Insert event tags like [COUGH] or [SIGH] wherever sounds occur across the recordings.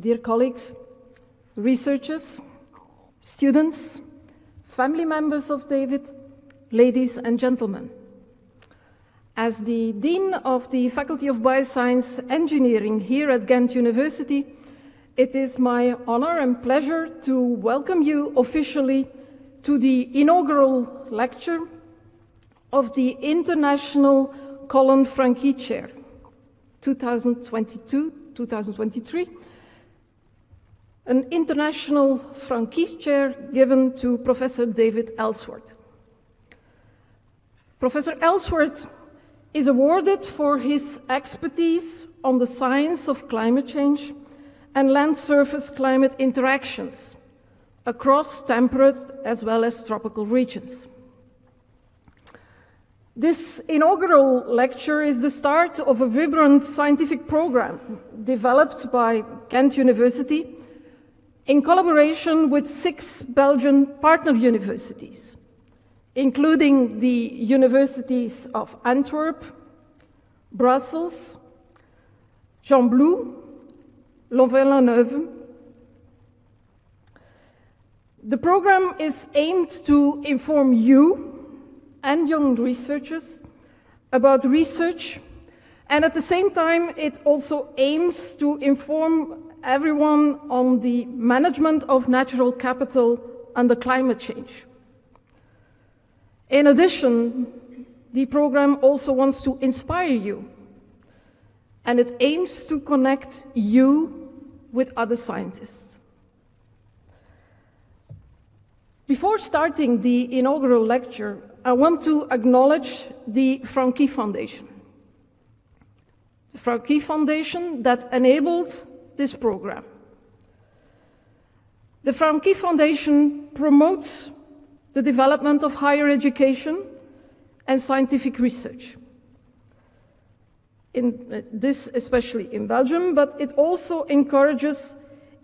dear colleagues, researchers, students, family members of David, ladies and gentlemen. As the Dean of the Faculty of Bioscience Engineering here at Ghent University, it is my honor and pleasure to welcome you officially to the inaugural lecture of the International Collen Francqui Chair 2022-2023, an international Francqui Chair given to Professor David Ellsworth. Professor Ellsworth is awarded for his expertise on the science of climate change and land surface climate interactions across temperate as well as tropical regions. This inaugural lecture is the start of a vibrant scientific program developed by Ghent University in collaboration with six Belgian partner universities, including the universities of Antwerp, Brussels, Gembloux, Louvain-la-Neuve. The program is aimed to inform you and young researchers about research, and at the same time, it also aims to inform everyone on the management of natural capital under climate change. In addition, the program also wants to inspire you, and it aims to connect you with other scientists. Before starting the inaugural lecture, I want to acknowledge the Francqui Foundation. The Francqui Foundation that enabled this program. The Francqui Foundation promotes the development of higher education and scientific research. In uh, this, especially in Belgium, but it also encourages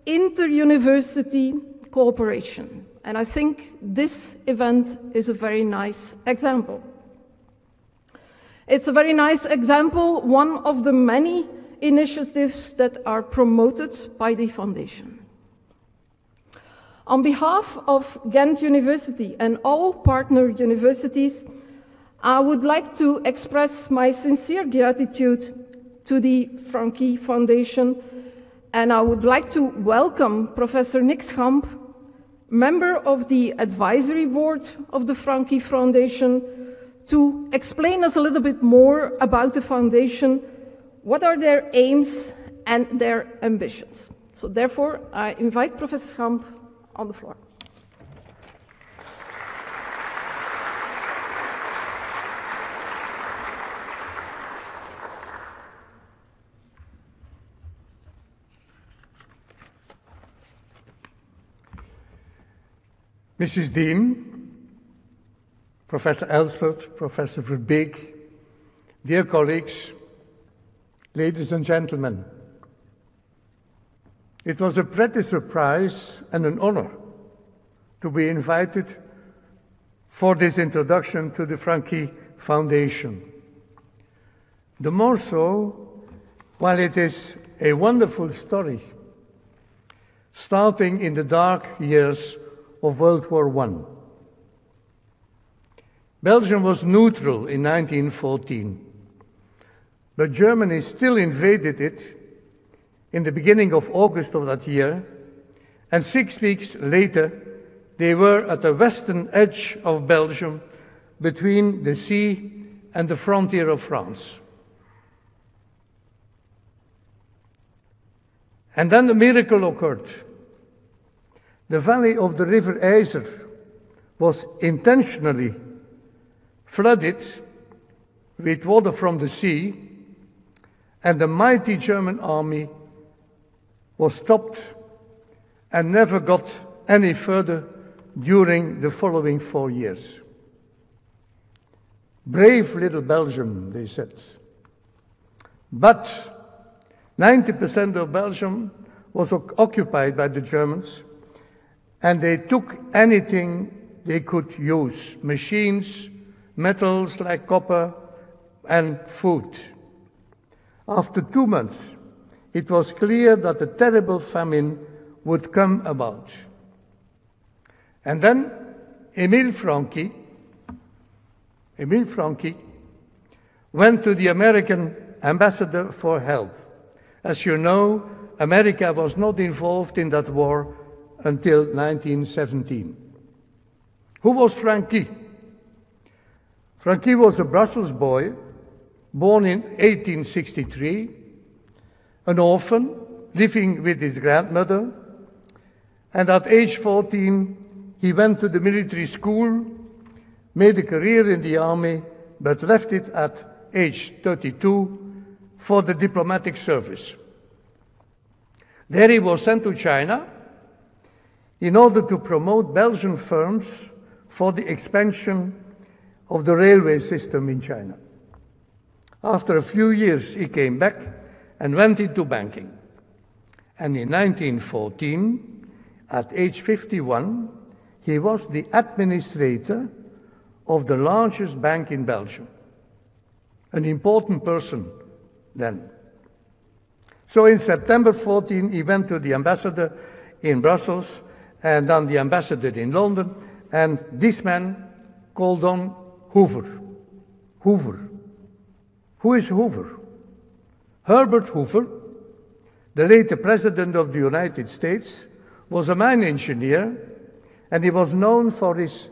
inter-university cooperation. And I think this event is a very nice example. It's a very nice example, one of the many initiatives that are promoted by the foundation. On behalf of Ghent University and all partner universities, I would like to express my sincere gratitude to the Francqui Foundation, and I would like to welcome Professor Nick Schamp, member of the advisory board of the Francqui Foundation, to explain us a little bit more about the foundation, what are their aims and their ambitions. So therefore, I invite Professor Schamp on the floor. Mrs. Dean, Professor Ellsworth, Professor Verbeeck, dear colleagues, ladies and gentlemen, it was a pretty surprise and an honor to be invited for this introduction to the Franke Foundation. The more so, while it is a wonderful story, starting in the dark years of World War I. Belgium was neutral in 1914, but Germany still invaded it in the beginning of August of that year, and six weeks later, they were at the western edge of Belgium between the sea and the frontier of France. And then the miracle occurred. The valley of the river Yser was intentionally flooded with water from the sea, and the mighty German army was stopped and never got any further during the following four years. Brave little Belgium, they said. But 90% of Belgium was occupied by the Germans, and they took anything they could use machines, metals like copper, and food. After two months, it was clear that a terrible famine would come about. And then Emile Francqui, Emile Francqui went to the American ambassador for help. As you know, America was not involved in that war until 1917. Who was Francqui? Francqui was a Brussels boy, born in 1863, an orphan, living with his grandmother, and at age 14, he went to the military school, made a career in the army, but left it at age 32 for the diplomatic service. There he was sent to China in order to promote Belgian firms for the expansion of the railway system in China. After a few years, he came back and went into banking. And in 1914, at age 51, he was the administrator of the largest bank in Belgium. An important person then. So in September 14, he went to the ambassador in Brussels and then the ambassador in London, and this man called on Hoover. Hoover. Who is Hoover? Herbert Hoover, the later president of the United States, was a mine engineer, and he was known for his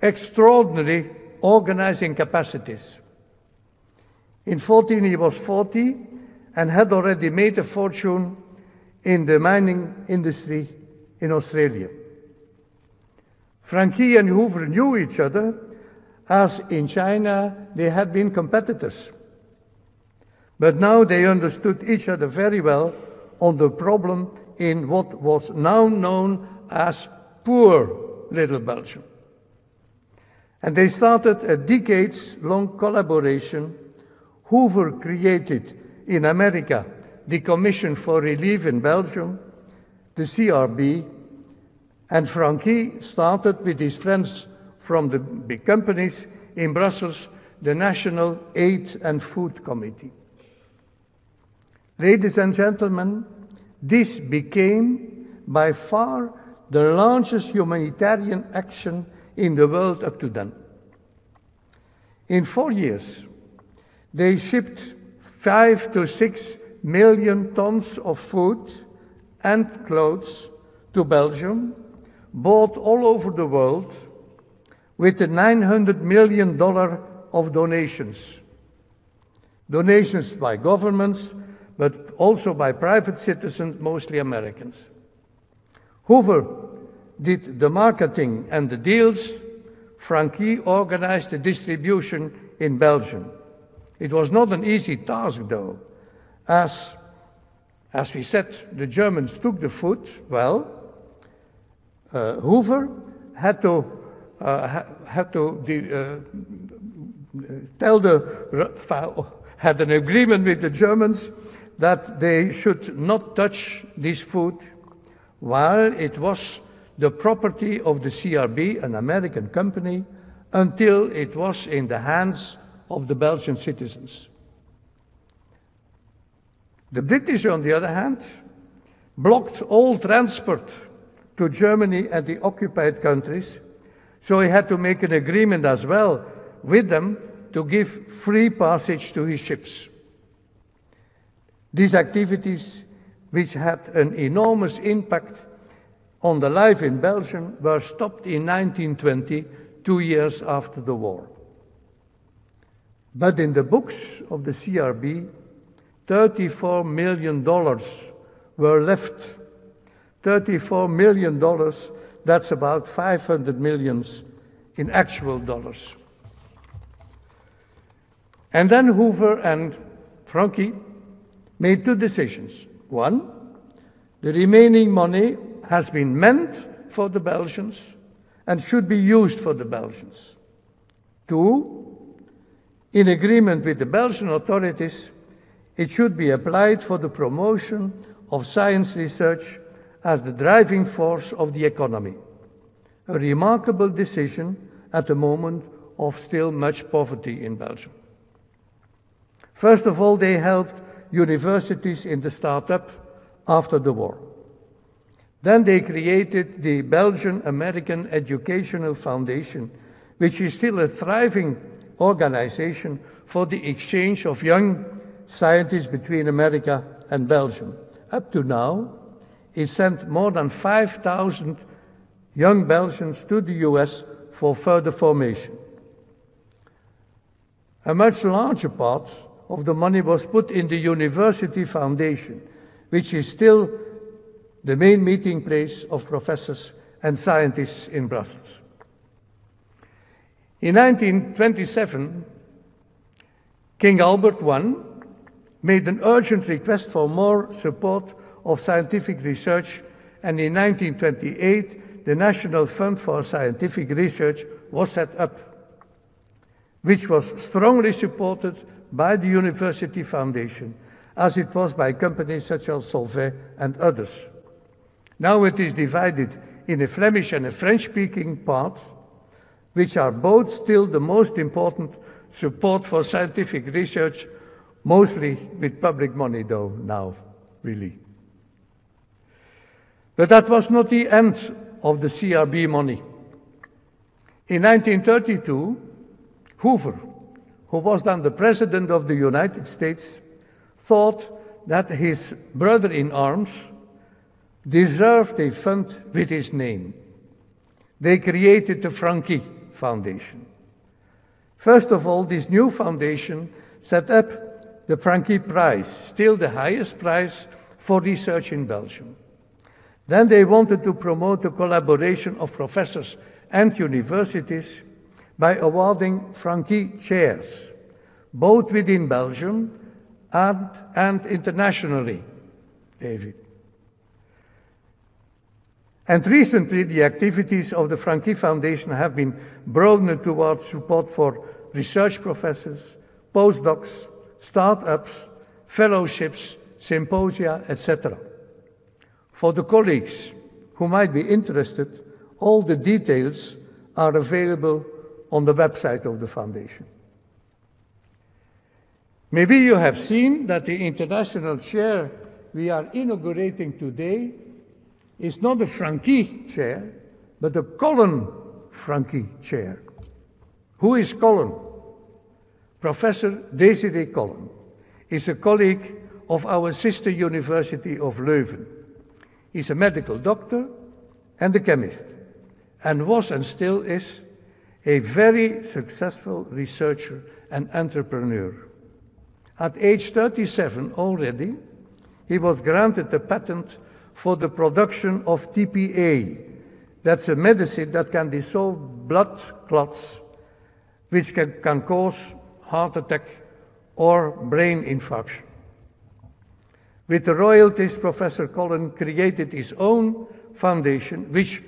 extraordinary organizing capacities. In 14, he was 40 and had already made a fortune in the mining industry in Australia. Francqui and Hoover knew each other, as in China they had been competitors. But now they understood each other very well on the problem in what was now known as poor Little Belgium. And they started a decades long collaboration. Hoover created in America the Commission for Relief in Belgium, the CRB, and Francqui started with his friends from the big companies in Brussels the National Aid and Food Committee. Ladies and gentlemen, this became by far the largest humanitarian action in the world up to then. In four years, they shipped five to six million tons of food and clothes to Belgium, bought all over the world, with the $900 million of donations. Donations by governments, but also by private citizens, mostly Americans. Hoover did the marketing and the deals. Francqui organized the distribution in Belgium. It was not an easy task, though, as, as we said, the Germans took the food. Well, uh, Hoover had to uh, had to uh, tell the had an agreement with the Germans that they should not touch this food while it was the property of the CRB, an American company, until it was in the hands of the Belgian citizens. The British, on the other hand, blocked all transport to Germany and the occupied countries, so he had to make an agreement as well with them to give free passage to his ships. These activities, which had an enormous impact on the life in Belgium, were stopped in 1920, two years after the war. But in the books of the CRB, $34 million were left. $34 million, that's about 500 millions in actual dollars. And then Hoover and Francqui made two decisions. One, the remaining money has been meant for the Belgians and should be used for the Belgians. Two, in agreement with the Belgian authorities, it should be applied for the promotion of science research as the driving force of the economy. A remarkable decision at a moment of still much poverty in Belgium. First of all, they helped universities in the startup after the war. Then they created the Belgian American Educational Foundation, which is still a thriving organization for the exchange of young scientists between America and Belgium. Up to now, it sent more than 5,000 young Belgians to the US for further formation. A much larger part of the money was put in the University Foundation, which is still the main meeting place of professors and scientists in Brussels. In 1927, King Albert I made an urgent request for more support of scientific research, and in 1928, the National Fund for Scientific Research was set up, which was strongly supported by the University Foundation, as it was by companies such as Solvay and others. Now it is divided in a Flemish and a French speaking part, which are both still the most important support for scientific research, mostly with public money, though, now, really. But that was not the end of the CRB money. In 1932, Hoover, who was then the President of the United States, thought that his brother in arms deserved a fund with his name. They created the Francqui Foundation. First of all, this new foundation set up the Francqui Prize, still the highest prize for research in Belgium. Then they wanted to promote the collaboration of professors and universities by awarding Francqui chairs, both within Belgium and, and internationally, David. And recently, the activities of the Francqui Foundation have been broadened towards support for research professors, postdocs, startups, fellowships, symposia, etc. For the colleagues who might be interested, all the details are available on the website of the foundation. Maybe you have seen that the international chair we are inaugurating today is not the Francqui chair, but the Collen Francqui chair. Who is Collen? Professor Désiré Collen is a colleague of our sister University of Leuven. He's a medical doctor and a chemist, and was and still is a very successful researcher and entrepreneur. At age 37 already, he was granted a patent for the production of TPA. That's a medicine that can dissolve blood clots, which can, can cause heart attack or brain infarction. With the royalties, Professor Collen created his own foundation, which,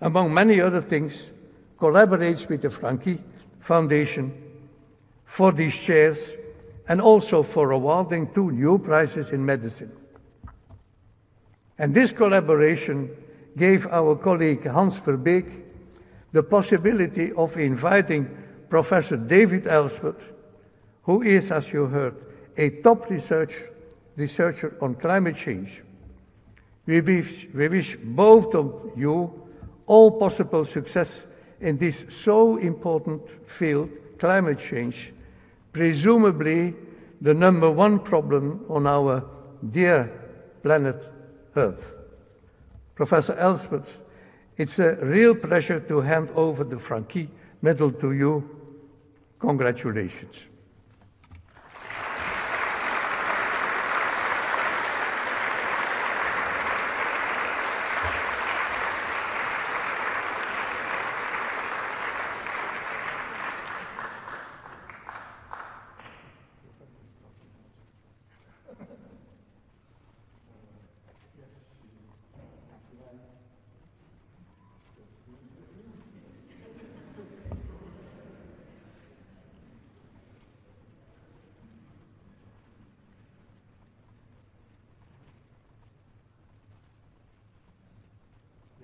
among many other things, collaborates with the Francqui Foundation for these chairs and also for awarding two new prizes in medicine. And this collaboration gave our colleague Hans Verbeeck the possibility of inviting Professor David Ellsworth, who is, as you heard, a top research, researcher on climate change. We wish, we wish both of you all possible success in this so important field, climate change, presumably the number one problem on our dear planet Earth. Professor Ellsworth, it's a real pleasure to hand over the Francqui Medal to you. Congratulations.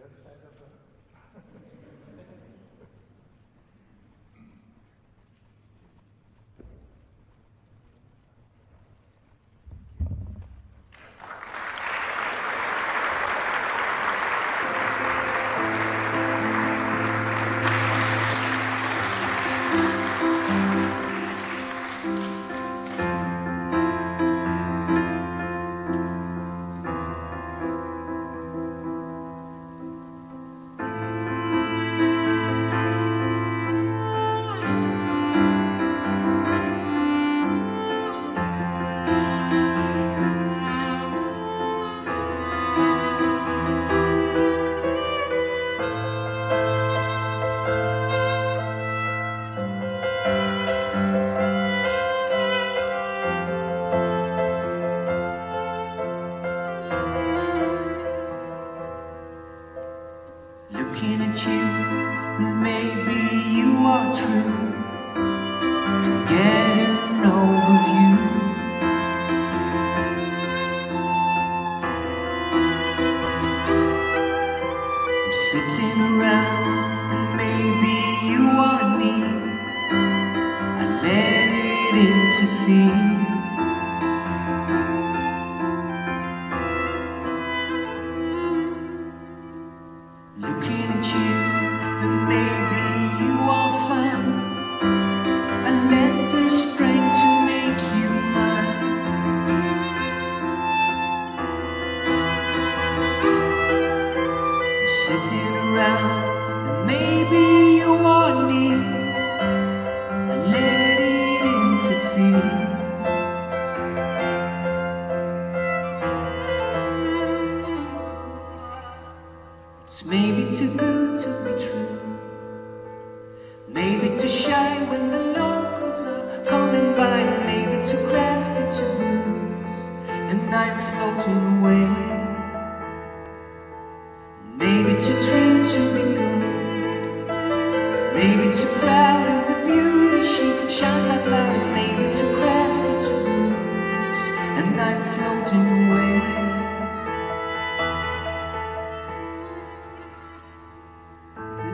other side of the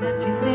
But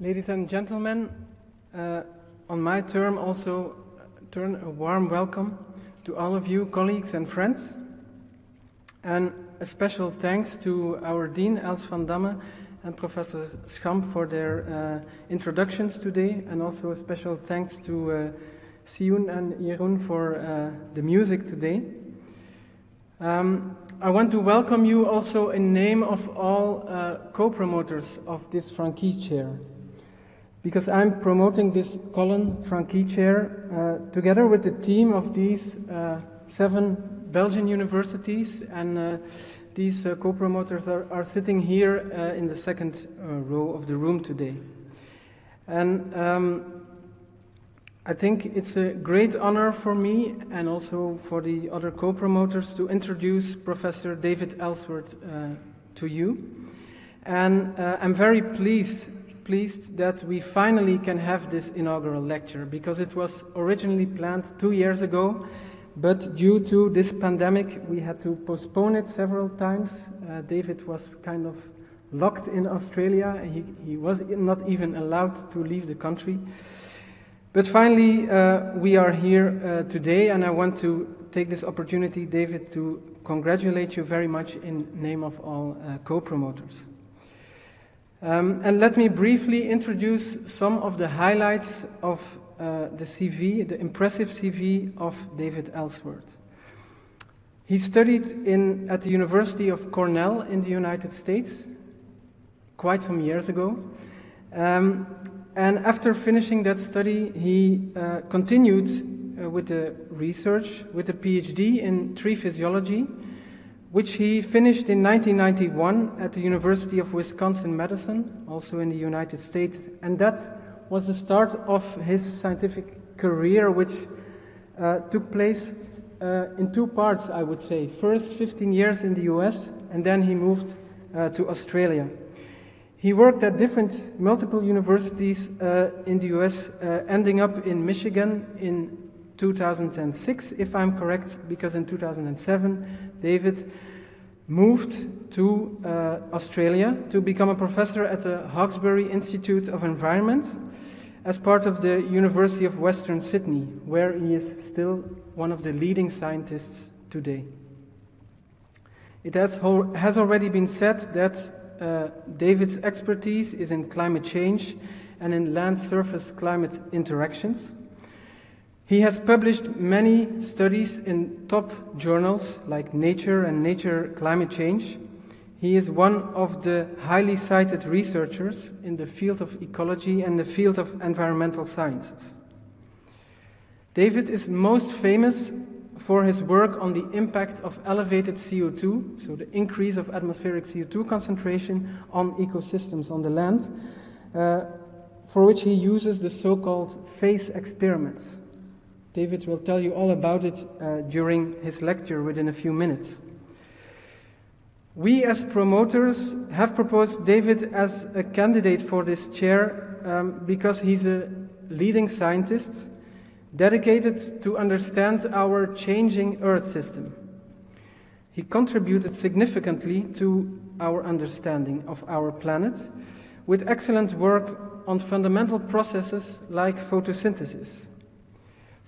Ladies and gentlemen, uh, on my term also uh, turn a warm welcome to all of you, colleagues and friends. And a special thanks to our Dean, Els van Damme, and Professor Schamp for their uh, introductions today, and also a special thanks to uh, and Jeroen for uh, the music today. Um, I want to welcome you also in name of all uh, co-promoters of this Francqui Chair because I'm promoting this Collen Francqui Chair uh, together with the team of these uh, seven Belgian universities, and uh, these uh, co-promoters are, are sitting here uh, in the second uh, row of the room today. And um, I think it's a great honor for me and also for the other co-promoters to introduce Professor David Ellsworth to you. And I'm very pleased pleased that we finally can have this inaugural lecture because it was originally planned two years ago, but due to this pandemic, we had to postpone it several times. Uh, David was kind of locked in Australia, he, he was not even allowed to leave the country. But finally, uh, we are here uh, today, and I want to take this opportunity, David, to congratulate you very much in name of all uh, co-promoters. Um, and let me briefly introduce some of the highlights of uh, the CV, the impressive CV of David Ellsworth. He studied in, at the University of Cornell in the United States quite some years ago. Um, and after finishing that study, he uh, continued uh, with the research with a PhD in tree physiology which he finished in 1991 at the University of Wisconsin Madison, also in the United States. And that was the start of his scientific career, which uh, took place uh, in two parts, I would say. First, 15 years in the US, and then he moved uh, to Australia. He worked at different, multiple universities uh, in the US, uh, ending up in Michigan in 2006, if I'm correct, because in 2007, David moved to uh, Australia to become a professor at the Hawkesbury Institute of Environment as part of the University of Western Sydney, where he is still one of the leading scientists today. It has, has already been said that uh, David's expertise is in climate change and in land surface climate interactions. He has published many studies in top journals like Nature and Nature Climate Change. He is one of the highly cited researchers in the field of ecology and the field of environmental sciences. David is most famous for his work on the impact of elevated CO2, so the increase of atmospheric CO2 concentration on ecosystems on the land, uh, for which he uses the so called FACE experiments. David will tell you all about it uh, during his lecture within a few minutes. We, as promoters, have proposed David as a candidate for this chair um, because he's a leading scientist dedicated to understand our changing Earth system. He contributed significantly to our understanding of our planet with excellent work on fundamental processes like photosynthesis.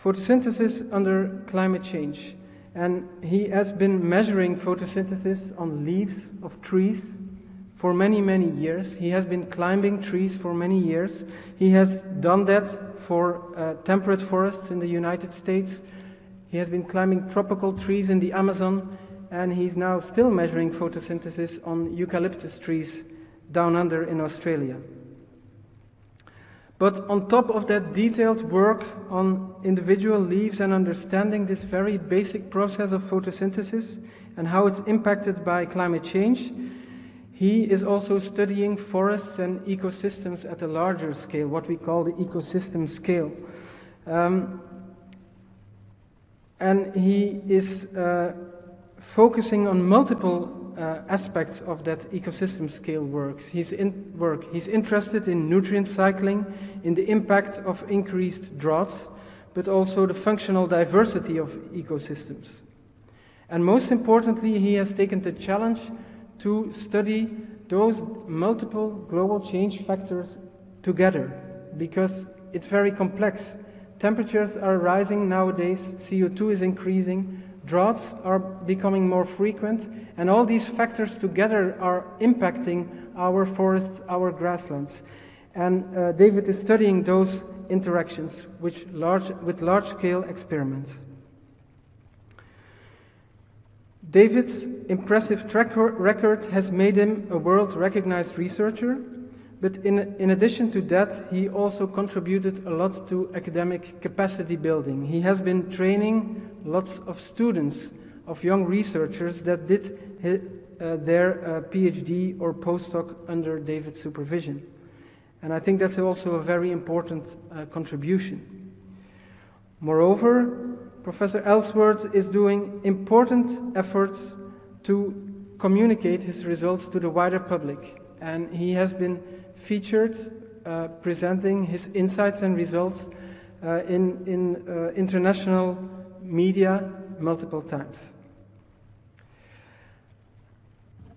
Photosynthesis under climate change and he has been measuring photosynthesis on leaves of trees for many, many years. He has been climbing trees for many years. He has done that for uh, temperate forests in the United States. He has been climbing tropical trees in the Amazon, and he's now still measuring photosynthesis on eucalyptus trees down under in Australia. But on top of that detailed work on individual leaves and understanding this very basic process of photosynthesis and how it's impacted by climate change, he is also studying forests and ecosystems at a larger scale, what we call the ecosystem scale. Um, and he is uh, focusing on multiple uh, aspects of that ecosystem scale works. He's in work. He's interested in nutrient cycling, in the impact of increased droughts, but also the functional diversity of ecosystems. And most importantly, he has taken the challenge to study those multiple global change factors together because it's very complex. Temperatures are rising nowadays, CO2 is increasing, droughts are becoming more frequent, and all these factors together are impacting our forests, our grasslands. And uh, David is studying those interactions which large, with large scale experiments. David's impressive track record has made him a world recognized researcher, but in, in addition to that, he also contributed a lot to academic capacity building. He has been training lots of students, of young researchers that did uh, their uh, PhD or postdoc under David's supervision. And I think that's also a very important uh, contribution. Moreover, Professor Ellsworth is doing important efforts to communicate his results to the wider public, and he has been featured uh, presenting his insights and results uh, in, in uh, international media multiple times.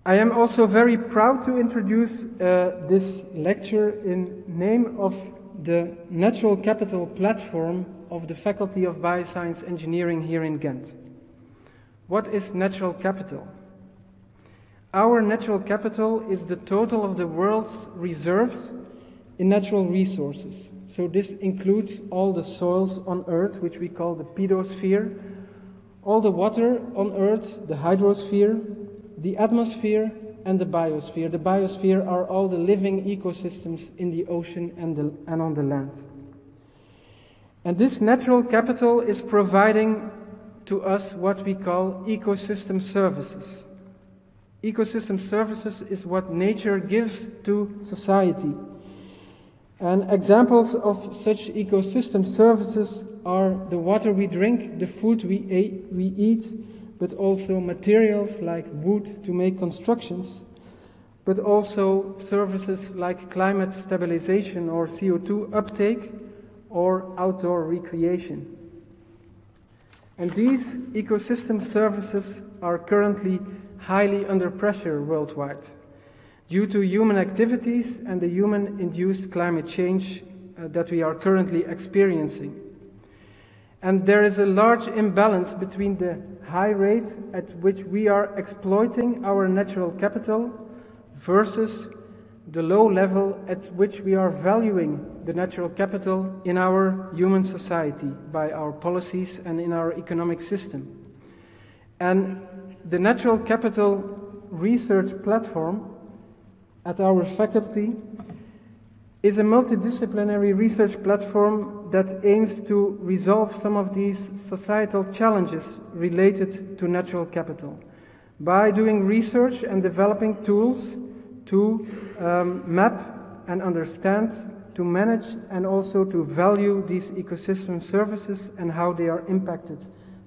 I am also very proud to introduce uh, this lecture in name of the Natural Capital platform of the Faculty of Bioscience Engineering here in Ghent. What is natural capital? Our natural capital is the total of the world's reserves in natural resources. So this includes all the soils on Earth, which we call the pedosphere, all the water on Earth, the hydrosphere, the atmosphere, and the biosphere. The biosphere are all the living ecosystems in the ocean and, the, and on the land. And this natural capital is providing to us what we call ecosystem services. Ecosystem services is what nature gives to society. And examples of such ecosystem services are the water we drink, the food we, ate, we eat, but also materials like wood to make constructions, but also services like climate stabilization or CO2 uptake or outdoor recreation. And these ecosystem services are currently highly under pressure worldwide due to human activities and the human induced climate change uh, that we are currently experiencing. And there is a large imbalance between the high rate at which we are exploiting our natural capital versus the low level at which we are valuing the natural capital in our human society by our policies and in our economic system. And the natural capital research platform at our faculty is a multidisciplinary research platform that aims to resolve some of these societal challenges related to natural capital by doing research and developing tools to um, map and understand, to manage, and also to value these ecosystem services and how they are impacted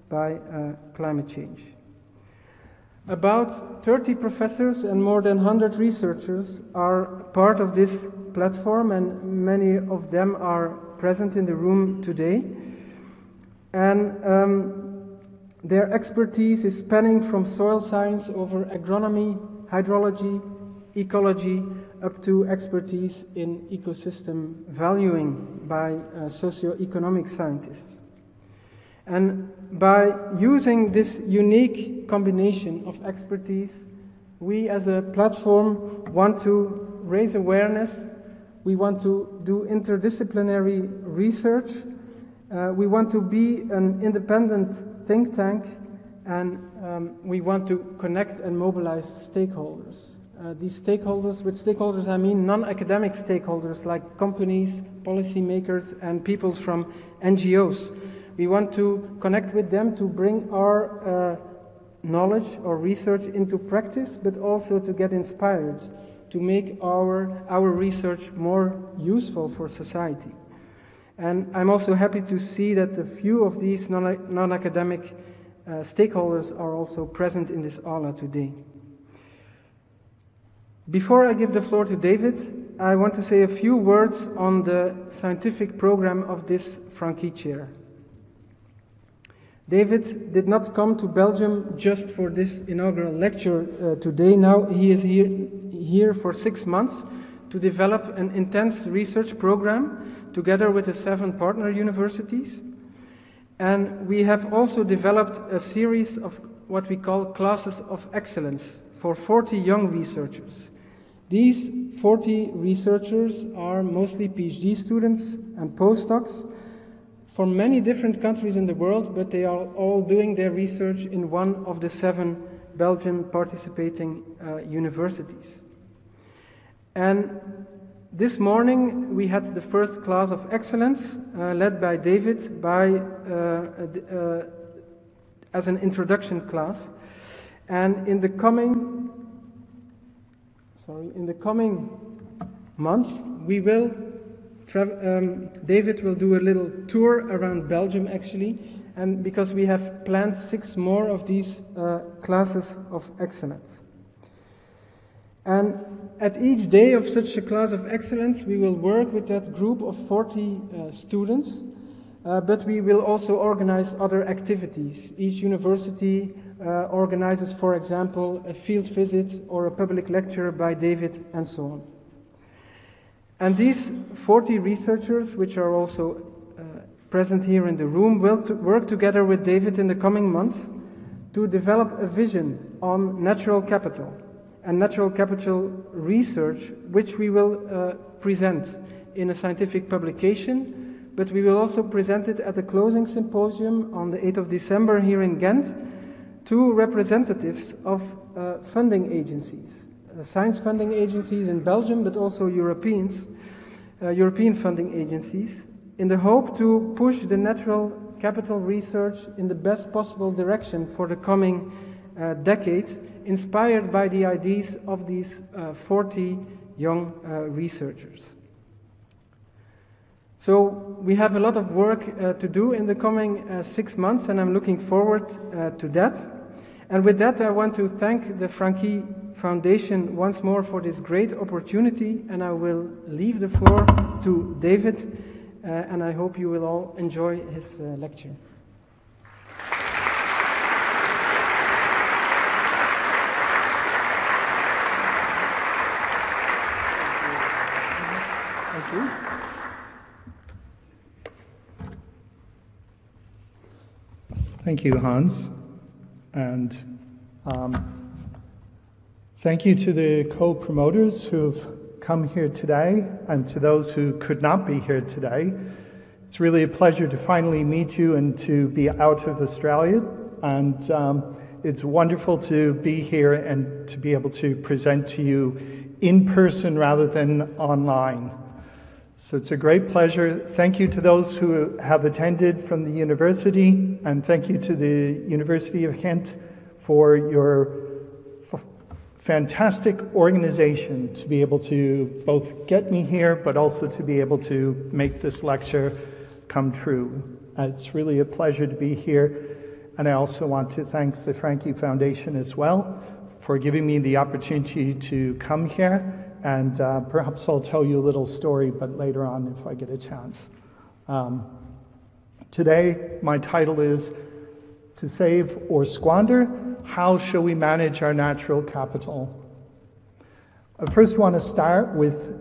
by uh, climate change. About 30 professors and more than 100 researchers are part of this platform, and many of them are present in the room today. And um, their expertise is spanning from soil science over agronomy, hydrology, ecology, up to expertise in ecosystem valuing by uh, socio-economic scientists. And by using this unique combination of expertise, we as a platform want to raise awareness, we want to do interdisciplinary research, uh, we want to be an independent think tank, and um, we want to connect and mobilize stakeholders. Uh, these stakeholders, with stakeholders I mean non-academic stakeholders like companies, policymakers, and people from NGOs. We want to connect with them to bring our uh, knowledge or research into practice, but also to get inspired to make our, our research more useful for society. And I'm also happy to see that a few of these non academic uh, stakeholders are also present in this aula today. Before I give the floor to David, I want to say a few words on the scientific program of this Francqui Chair. David did not come to Belgium just for this inaugural lecture uh, today. Now he is here, here for six months to develop an intense research program together with the seven partner universities. And we have also developed a series of what we call classes of excellence for 40 young researchers. These 40 researchers are mostly PhD students and postdocs from many different countries in the world, but they are all doing their research in one of the seven Belgian participating uh, universities. And this morning we had the first class of excellence uh, led by David by, uh, uh as an introduction class. And in the coming, sorry, in the coming months, we will um, David will do a little tour around Belgium actually, and because we have planned six more of these uh, classes of excellence. And at each day of such a class of excellence, we will work with that group of 40 uh, students, uh, but we will also organize other activities. Each university uh, organizes, for example, a field visit or a public lecture by David, and so on. And these 40 researchers, which are also uh, present here in the room, will to work together with David in the coming months to develop a vision on natural capital and natural capital research, which we will uh, present in a scientific publication, but we will also present it at the closing symposium on the 8th of December here in Ghent to representatives of uh, funding agencies science funding agencies in Belgium, but also Europeans, uh, European funding agencies, in the hope to push the natural capital research in the best possible direction for the coming uh, decade, inspired by the ideas of these uh, 40 young uh, researchers. So we have a lot of work uh, to do in the coming uh, six months, and I'm looking forward to that. And with that, I want to thank the Francqui Foundation once more for this great opportunity, and I will leave the floor to David, uh, and I hope you will all enjoy his uh, lecture. Thank you. Thank you, Hans. And um, Thank you to the co promoters who've come here today and to those who could not be here today. It's really a pleasure to finally meet you and to be out of Australia. And um, it's wonderful to be here and to be able to present to you in person rather than online. So it's a great pleasure. Thank you to those who have attended from the university, and thank you to the University of Ghent for your fantastic organization to be able to both get me here, but also to be able to make this lecture come true. Uh, It's really a pleasure to be here, and I also want to thank the Francqui Foundation as well for giving me the opportunity to come here. And uh, perhaps I'll tell you a little story, but later on if I get a chance. Um, today, my title is To Save or Squander How Shall We Manage Our Natural Capital? I first want to start with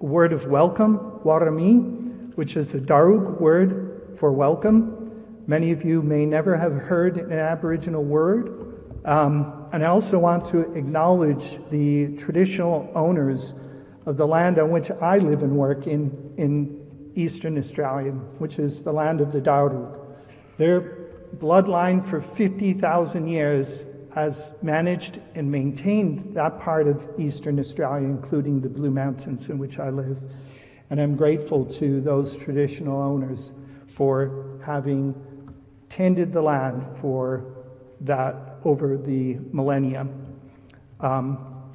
a word of welcome, warami, which is the Darug word for welcome. Many of you may never have heard an Aboriginal word. Um, and I also want to acknowledge the traditional owners of the land on which I live and work in, in Eastern Australia, which is the land of the Darug. Their bloodline for 50,000 years has managed and maintained that part of Eastern Australia, including the Blue Mountains in which I live. And I'm grateful to those traditional owners for having tended the land for that over the millennia. Um,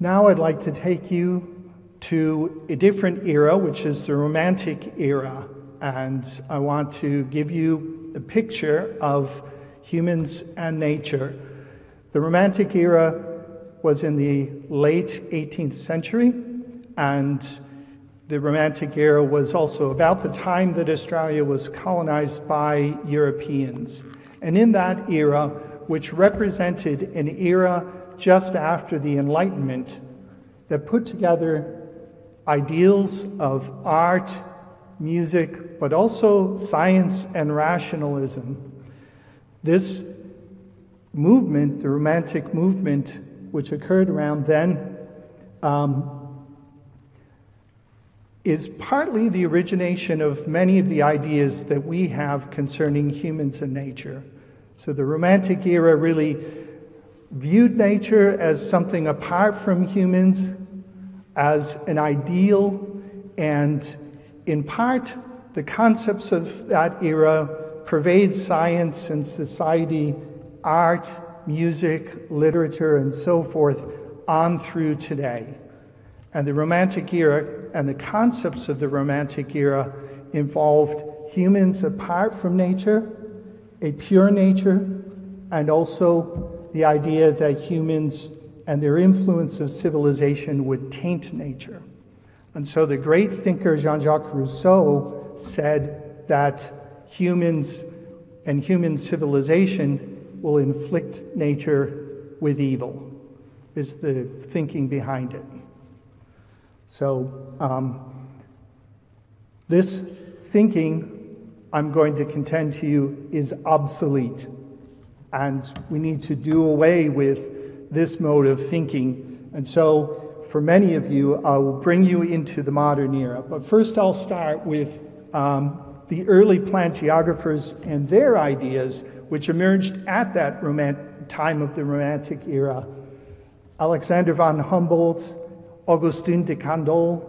now I'd like to take you to a different era, which is the Romantic era. And I want to give you a picture of humans and nature. The Romantic era was in the late 18th century, and the Romantic era was also about the time that Australia was colonized by Europeans. And in that era, which represented an era just after the Enlightenment that put together ideals of art, music, but also science and rationalism. This movement, the Romantic movement, which occurred around then, um, is partly the origination of many of the ideas that we have concerning humans and nature. So the Romantic era really viewed nature as something apart from humans, as an ideal, and in part, the concepts of that era pervade science and society, art, music, literature, and so forth on through today. And the Romantic era and the concepts of the Romantic era involved humans apart from nature, a pure nature, and also the idea that humans and their influence of civilization would taint nature. And so the great thinker Jean Jacques Rousseau said that humans and human civilization will inflict nature with evil, is the thinking behind it. So, um, this thinking, I'm going to contend to you, is obsolete. And we need to do away with this mode of thinking. And so, for many of you, I will bring you into the modern era. But first, I'll start with um, the early plant geographers and their ideas, which emerged at that time of the Romantic era. Alexander von Humboldt, Augustin de Candolle,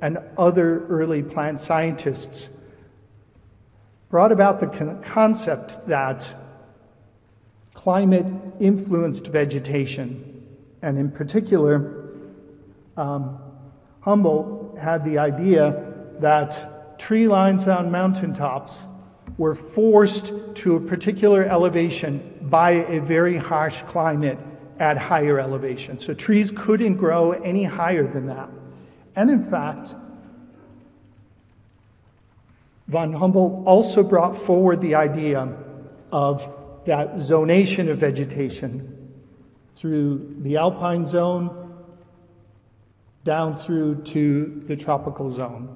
and other early plant scientists brought about the con- concept that climate influenced vegetation, and in particular, um, Humboldt had the idea that tree lines on mountaintops were forced to a particular elevation by a very harsh climate at higher elevation. So trees couldn't grow any higher than that. And in fact, von Humboldt also brought forward the idea of that zonation of vegetation through the alpine zone down through to the tropical zone.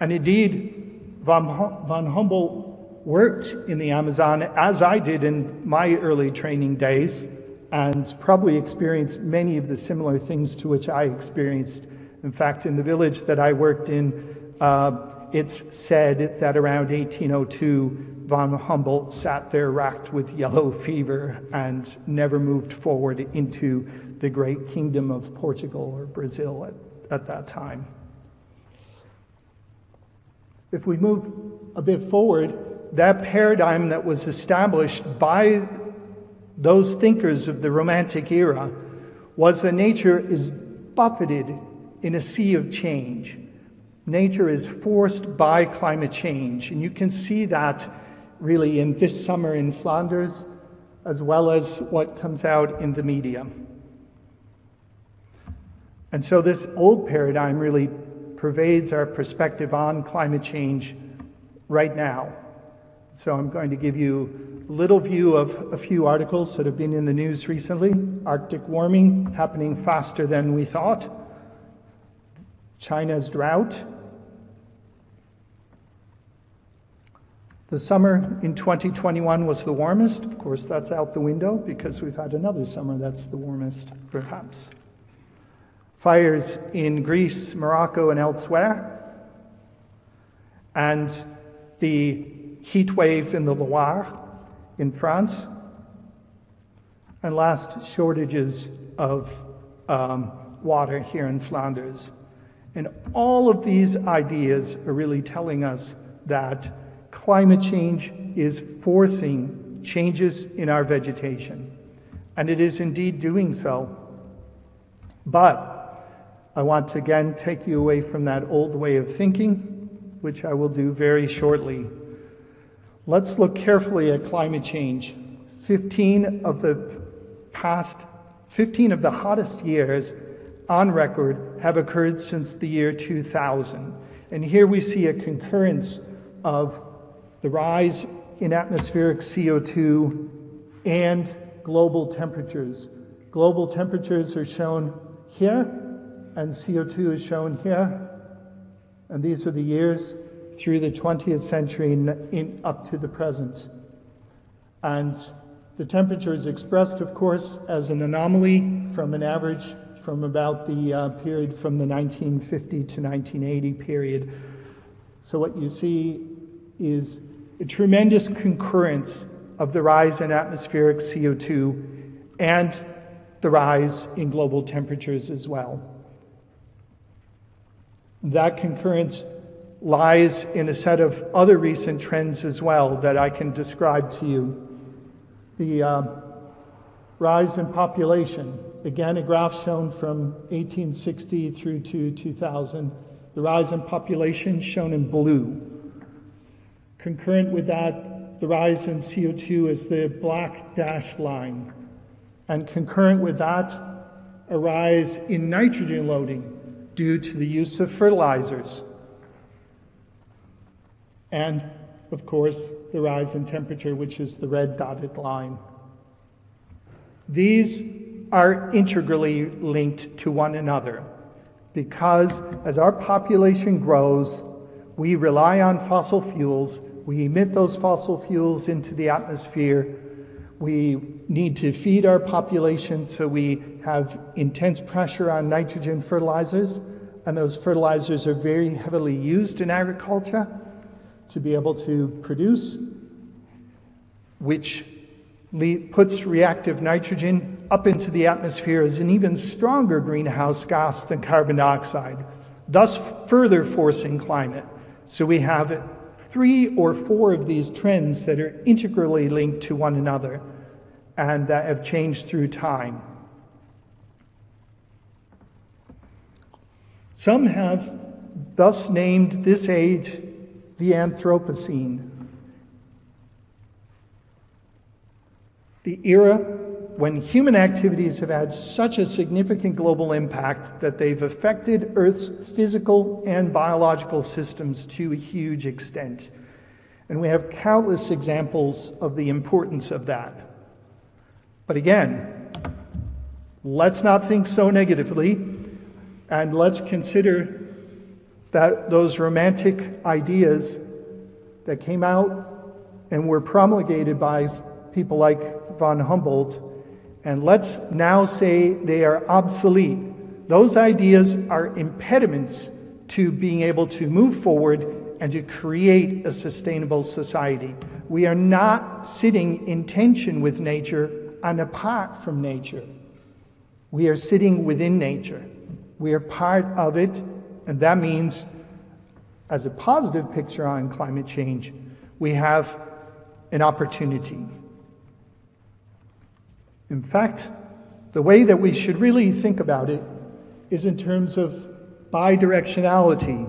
And indeed, von, von Humboldt worked in the Amazon as I did in my early training days and probably experienced many of the similar things to which I experienced. In fact, in the village that I worked in, uh, it's said that around 1802, von Humboldt sat there racked with yellow fever and never moved forward into the great kingdom of Portugal or Brazil at, at that time. If we move a bit forward, that paradigm that was established by those thinkers of the Romantic era was that nature is buffeted in a sea of change. Nature is forced by climate change, and you can see that really in this summer in Flanders, as well as what comes out in the media. And so, this old paradigm really pervades our perspective on climate change right now. So, I'm going to give you a little view of a few articles that have been in the news recently Arctic warming happening faster than we thought, China's drought. The summer in 2021 was the warmest. Of course, that's out the window because we've had another summer that's the warmest, perhaps. Fires in Greece, Morocco, and elsewhere. And the heat wave in the Loire in France. And last, shortages of um, water here in Flanders. And all of these ideas are really telling us that climate change is forcing changes in our vegetation. And it is indeed doing so. But I want to again take you away from that old way of thinking, which I will do very shortly. Let's look carefully at climate change. 15 of the past, 15 of the hottest years on record have occurred since the year 2000. And here we see a concurrence of the rise in atmospheric CO2 and global temperatures. Global temperatures are shown here, and CO2 is shown here. And these are the years through the 20th century in, in, up to the present. And the temperature is expressed, of course, as an anomaly from an average from about the uh, period from the 1950 to 1980 period. So, what you see is a tremendous concurrence of the rise in atmospheric CO2 and the rise in global temperatures as well. That concurrence lies in a set of other recent trends as well that I can describe to you. The uh, rise in population, again, a graph shown from 1860 through to 2000. The rise in population shown in blue. Concurrent with that, the rise in CO2 is the black dashed line. And concurrent with that, a rise in nitrogen loading due to the use of fertilizers. And, of course, the rise in temperature, which is the red dotted line. These are integrally linked to one another because as our population grows, we rely on fossil fuels we emit those fossil fuels into the atmosphere. We need to feed our population, so we have intense pressure on nitrogen fertilizers, and those fertilizers are very heavily used in agriculture to be able to produce, which puts reactive nitrogen up into the atmosphere as an even stronger greenhouse gas than carbon dioxide, thus further forcing climate. So we have three or four of these trends that are integrally linked to one another and that have changed through time. Some have thus named this age the Anthropocene. The era when human activities have had such a significant global impact that they've affected Earth's physical and biological systems to a huge extent. And we have countless examples of the importance of that. But again, let's not think so negatively, and let's consider that those romantic ideas that came out and were promulgated by people like von Humboldt and let's now say they are obsolete. Those ideas are impediments to being able to move forward and to create a sustainable society. We are not sitting in tension with nature and apart from nature. We are sitting within nature. We are part of it, and that means as a positive picture on climate change, we have an opportunity. In fact, the way that we should really think about it is in terms of bidirectionality.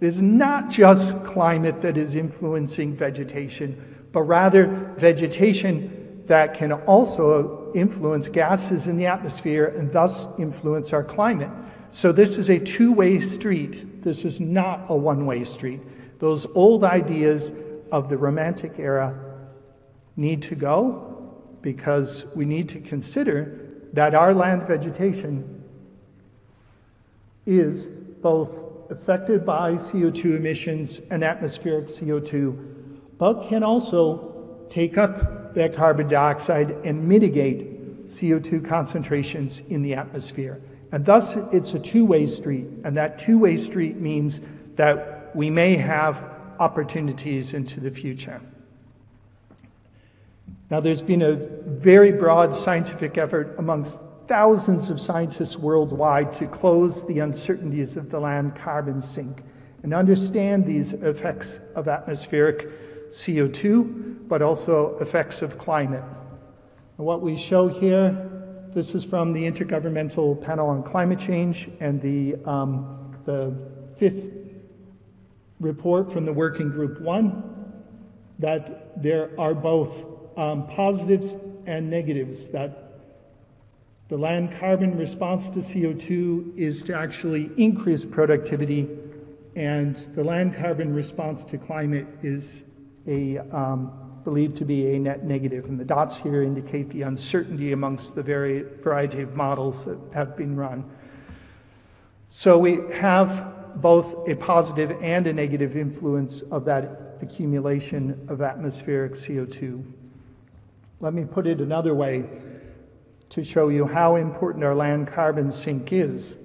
It is not just climate that is influencing vegetation, but rather vegetation that can also influence gases in the atmosphere and thus influence our climate. So, this is a two way street. This is not a one way street. Those old ideas of the Romantic era need to go because we need to consider that our land vegetation is both affected by CO2 emissions and atmospheric CO2, but can also take up that carbon dioxide and mitigate CO2 concentrations in the atmosphere. And thus, it's a two way street. And that two way street means that we may have opportunities into the future. Now, there's been a very broad scientific effort amongst thousands of scientists worldwide to close the uncertainties of the land carbon sink and understand these effects of atmospheric CO2, but also effects of climate. And what we show here, this is from the Intergovernmental Panel on Climate Change and the, um, the fifth report from the Working Group 1, that there are both um, positives and negatives that the land carbon response to CO2 is to actually increase productivity, and the land carbon response to climate is a, um, believed to be a net negative. And the dots here indicate the uncertainty amongst the variety of models that have been run. So we have both a positive and a negative influence of that accumulation of atmospheric CO2. Let me put it another way to show you how important our land carbon sink is.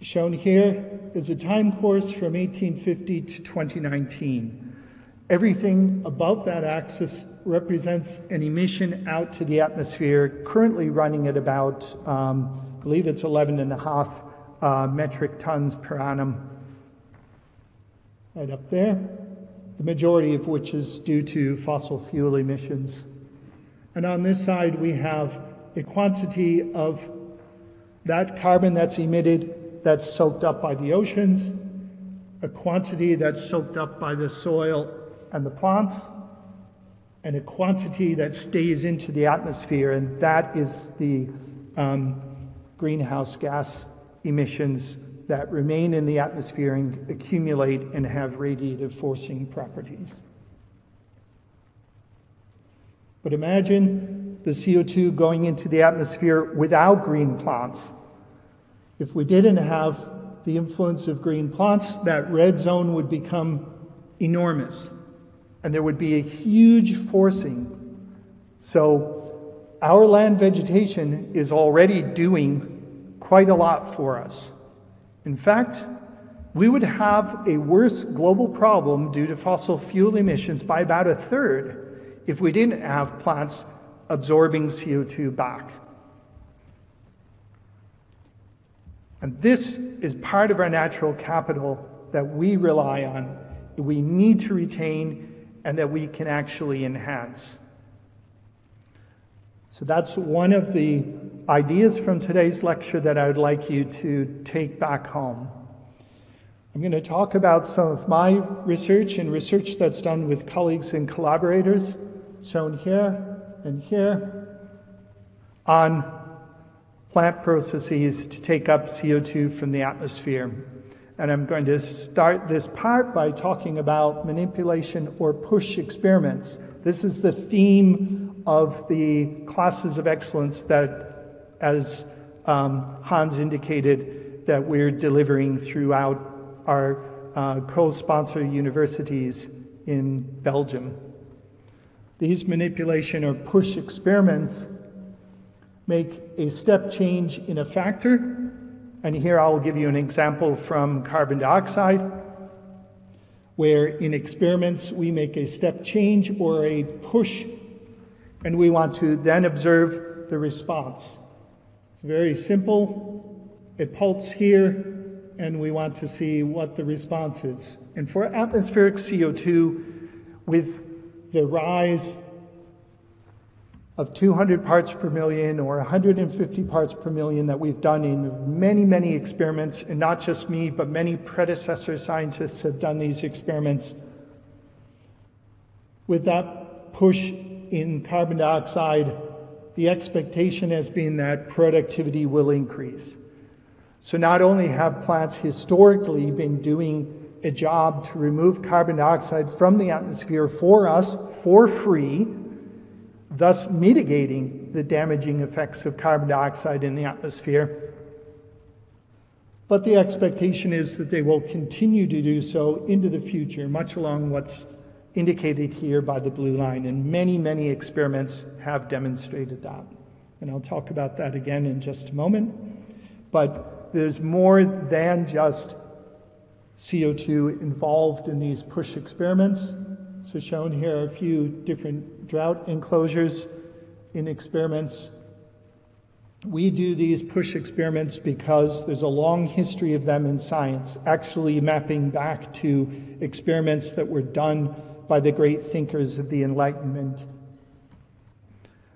Shown here is a time course from 1850 to 2019. Everything above that axis represents an emission out to the atmosphere, currently running at about, um, I believe it's 11 and a half uh, metric tons per annum. Right up there, the majority of which is due to fossil fuel emissions. And on this side, we have a quantity of that carbon that's emitted that's soaked up by the oceans, a quantity that's soaked up by the soil and the plants, and a quantity that stays into the atmosphere, and that is the um, greenhouse gas emissions that remain in the atmosphere and accumulate and have radiative forcing properties. But imagine the CO2 going into the atmosphere without green plants. If we didn't have the influence of green plants, that red zone would become enormous and there would be a huge forcing. So, our land vegetation is already doing quite a lot for us. In fact, we would have a worse global problem due to fossil fuel emissions by about a third if we didn't have plants absorbing CO2 back. And this is part of our natural capital that we rely on, that we need to retain, and that we can actually enhance. So that's one of the ideas from today's lecture that I would like you to take back home. I'm going to talk about some of my research and research that's done with colleagues and collaborators shown here and here on plant processes to take up CO2 from the atmosphere. And I'm going to start this part by talking about manipulation or push experiments. This is the theme of the classes of excellence that, as um, Hans indicated, that we're delivering throughout our uh, co sponsor universities in Belgium. These manipulation or push experiments make a step change in a factor. And here I will give you an example from carbon dioxide, where in experiments we make a step change or a push, and we want to then observe the response. It's very simple. It pulses here, and we want to see what the response is. And for atmospheric CO2, with the rise of 200 parts per million or 150 parts per million that we've done in many, many experiments, and not just me, but many predecessor scientists have done these experiments. With that push in carbon dioxide, the expectation has been that productivity will increase. So, not only have plants historically been doing a job to remove carbon dioxide from the atmosphere for us for free, thus mitigating the damaging effects of carbon dioxide in the atmosphere. But the expectation is that they will continue to do so into the future, much along what's indicated here by the blue line. And many, many experiments have demonstrated that. And I'll talk about that again in just a moment. But there's more than just CO2 involved in these push experiments. So, shown here are a few different drought enclosures in experiments. We do these push experiments because there's a long history of them in science, actually mapping back to experiments that were done by the great thinkers of the Enlightenment.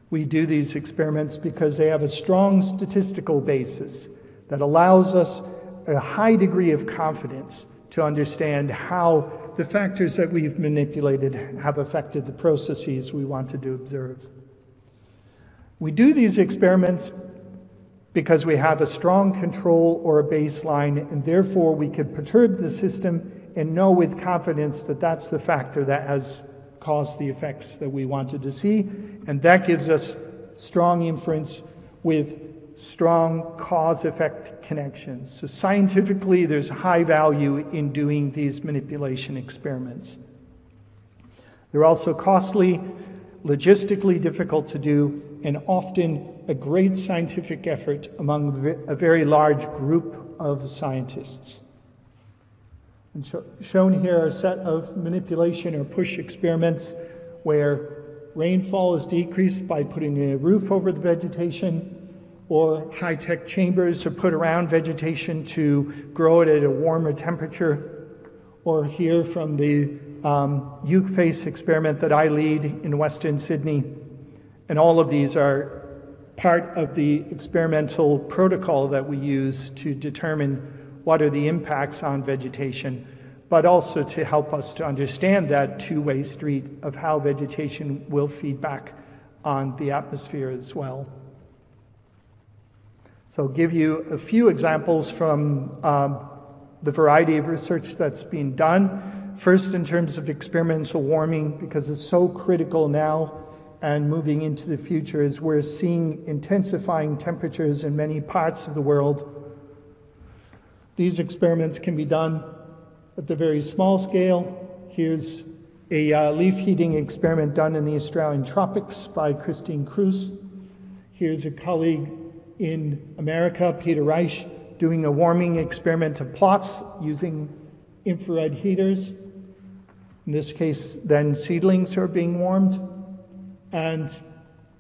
We do these experiments because they have a strong statistical basis that allows us a high degree of confidence to understand how the factors that we've manipulated have affected the processes we wanted to observe. We do these experiments because we have a strong control or a baseline, and therefore we could perturb the system and know with confidence that that's the factor that has caused the effects that we wanted to see. And that gives us strong inference with strong cause effect connections. So, scientifically, there's high value in doing these manipulation experiments. They're also costly, logistically difficult to do, and often a great scientific effort among a very large group of scientists. And sh- shown here are a set of manipulation or push experiments where rainfall is decreased by putting a roof over the vegetation or high tech chambers are put around vegetation to grow it at a warmer temperature, or here from the um, EucFACE experiment that I lead in Western Sydney. And all of these are part of the experimental protocol that we use to determine what are the impacts on vegetation, but also to help us to understand that two way street of how vegetation will feed back on the atmosphere as well. So, I'll give you a few examples from um, the variety of research that's being done. First, in terms of experimental warming, because it's so critical now and moving into the future, as we're seeing intensifying temperatures in many parts of the world. These experiments can be done at the very small scale. Here's a uh, leaf heating experiment done in the Australian tropics by Kristine Crous. Here's a colleague in America, Peter Reich, doing a warming experiment of plots using infrared heaters. In this case, then seedlings are being warmed, and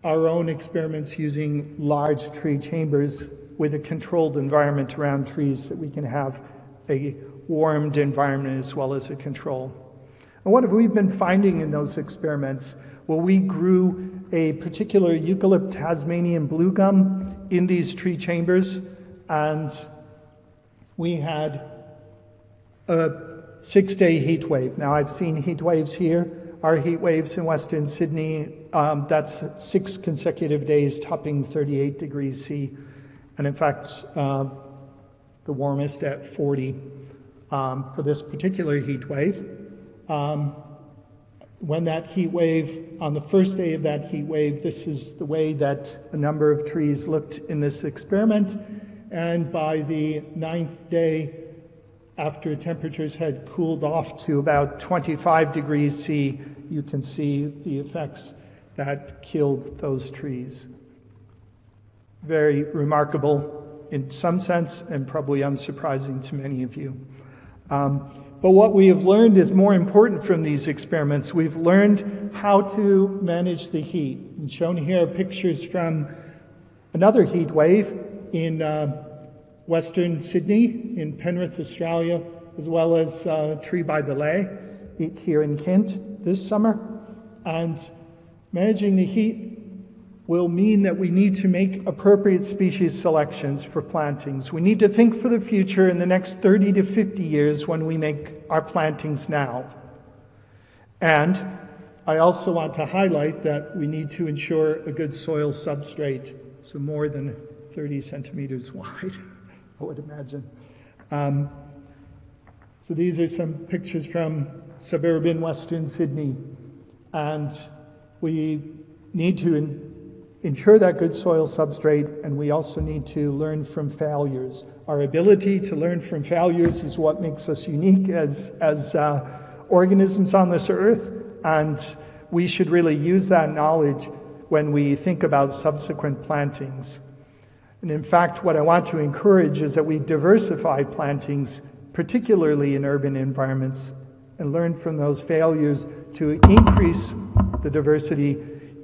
our own experiments using large tree chambers with a controlled environment around trees that we can have a warmed environment as well as a control. And what have we been finding in those experiments? Well, we grew a particular eucalypt Tasmanian blue gum in these tree chambers, and we had a six day heat wave. Now, I've seen heat waves here. Our heat waves in Western Sydney, um, that's six consecutive days topping 38 degrees C, and in fact, uh, the warmest at 40 um, for this particular heat wave. Um, when that heat wave, on the first day of that heat wave, this is the way that a number of trees looked in this experiment. And by the ninth day, after temperatures had cooled off to about 25 degrees C, you can see the effects that killed those trees. Very remarkable in some sense, and probably unsurprising to many of you. Um, but what we have learned is more important from these experiments. We've learned how to manage the heat. And shown here are pictures from another heat wave in uh, Western Sydney in Penrith, Australia, as well as uh, Tree by the Leie here in Ghent this summer. And managing the heat will mean that we need to make appropriate species selections for plantings. We need to think for the future in the next 30 to 50 years when we make our plantings now. And I also want to highlight that we need to ensure a good soil substrate, so more than 30 centimeters [LAUGHS] wide, I would imagine. Um, so these are some pictures from suburban Western Sydney. And we need to ensure that good soil substrate, and we also need to learn from failures. Our ability to learn from failures is what makes us unique as, as uh, organisms on this earth, and we should really use that knowledge when we think about subsequent plantings. And in fact, what I want to encourage is that we diversify plantings particularly in urban environments, and learn from those failures to increase the diversity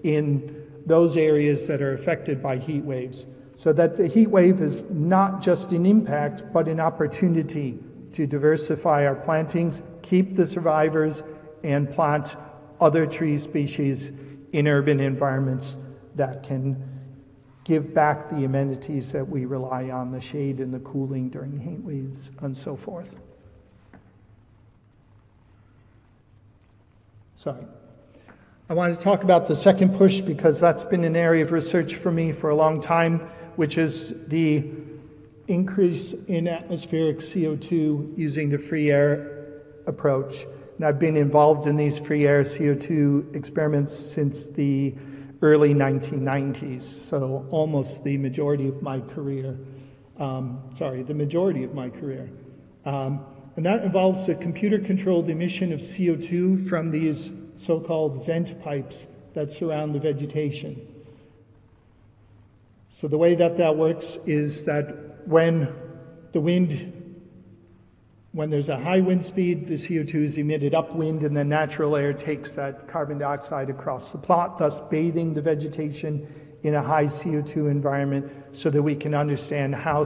in those areas that are affected by heat waves. So that the heat wave is not just an impact, but an opportunity to diversify our plantings, keep the survivors, and plant other tree species in urban environments that can give back the amenities that we rely on the shade and the cooling during heat waves and so forth. Sorry. I want to talk about the second push because that's been an area of research for me for a long time, which is the increase in atmospheric CO2 using the free air approach. And I've been involved in these free air CO2 experiments since the early 1990s, so almost the majority of my career. Um, sorry, the majority of my career. Um, and that involves the computer controlled emission of CO2 from these so called vent pipes that surround the vegetation. So, the way that that works is that when the wind when there's a high wind speed, the CO2 is emitted upwind, and the natural air takes that carbon dioxide across the plot, thus bathing the vegetation in a high CO2 environment so that we can understand how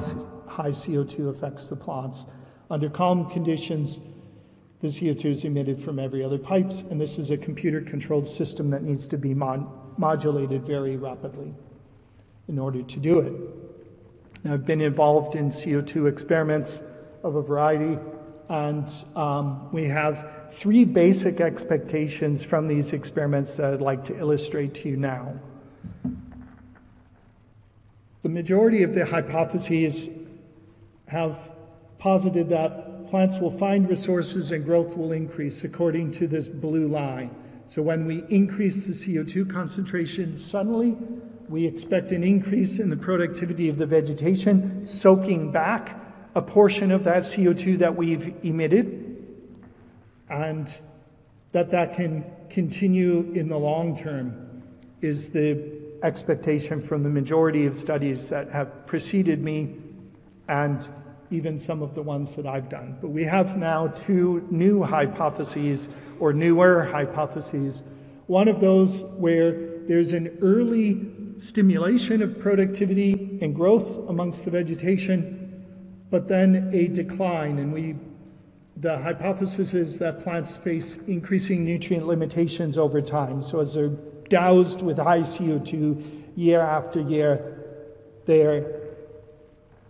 high CO2 affects the plots. Under calm conditions, the CO2 is emitted from every other pipes, and this is a computer controlled system that needs to be mod- modulated very rapidly in order to do it. I've been involved in CO2 experiments of a variety and um, we have three basic expectations from these experiments that I'd like to illustrate to you now. The majority of the hypotheses have posited that plants will find resources and growth will increase according to this blue line. So when we increase the CO2 concentration suddenly, we expect an increase in the productivity of the vegetation, soaking back a portion of that CO2 that we've emitted, and that that can continue in the long term is the expectation from the majority of studies that have preceded me and even some of the ones that I've done. But we have now two new hypotheses or newer hypotheses. One of those where there's an early stimulation of productivity and growth amongst the vegetation but then a decline. And we, the hypothesis is that plants face increasing nutrient limitations over time. So as they're doused with high CO2 year after year, they're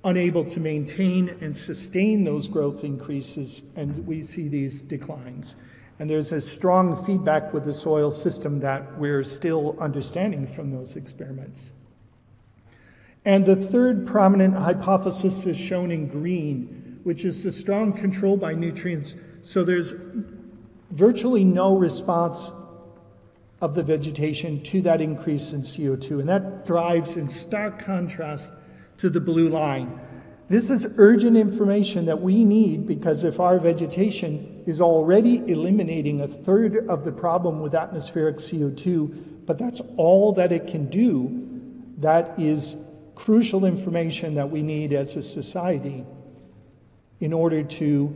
unable to maintain and sustain those growth increases, and we see these declines. And there's a strong feedback with the soil system that we're still understanding from those experiments. And the third prominent hypothesis is shown in green, which is the strong control by nutrients. So there's virtually no response of the vegetation to that increase in CO2. And that drives in stark contrast to the blue line. This is urgent information that we need because if our vegetation is already eliminating a third of the problem with atmospheric CO2, but that's all that it can do, that is crucial information that we need as a society in order to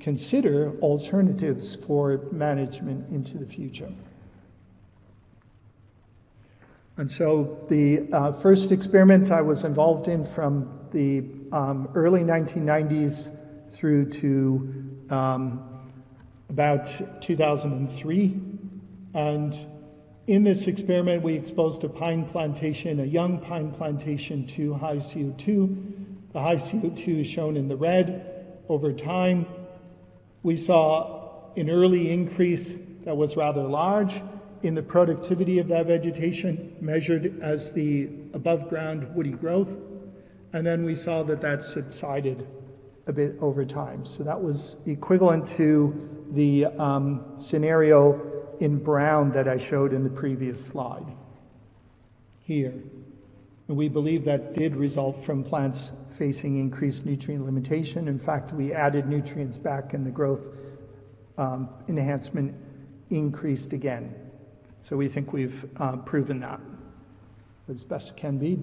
consider alternatives for management into the future. And so, the uh, first experiment I was involved in from the um, early 1990s through to um, about 2003. And in this experiment, we exposed a pine plantation, a young pine plantation, to high CO2. The high CO2 is shown in the red. Over time, we saw an early increase that was rather large in the productivity of that vegetation, measured as the above ground woody growth. And then we saw that that subsided a bit over time. So that was equivalent to the um, scenario in brown that I showed in the previous slide here. And we believe that did result from plants facing increased nutrient limitation. In fact, we added nutrients back and the growth um, enhancement increased again. So we think we've uh, proven that as best it can be.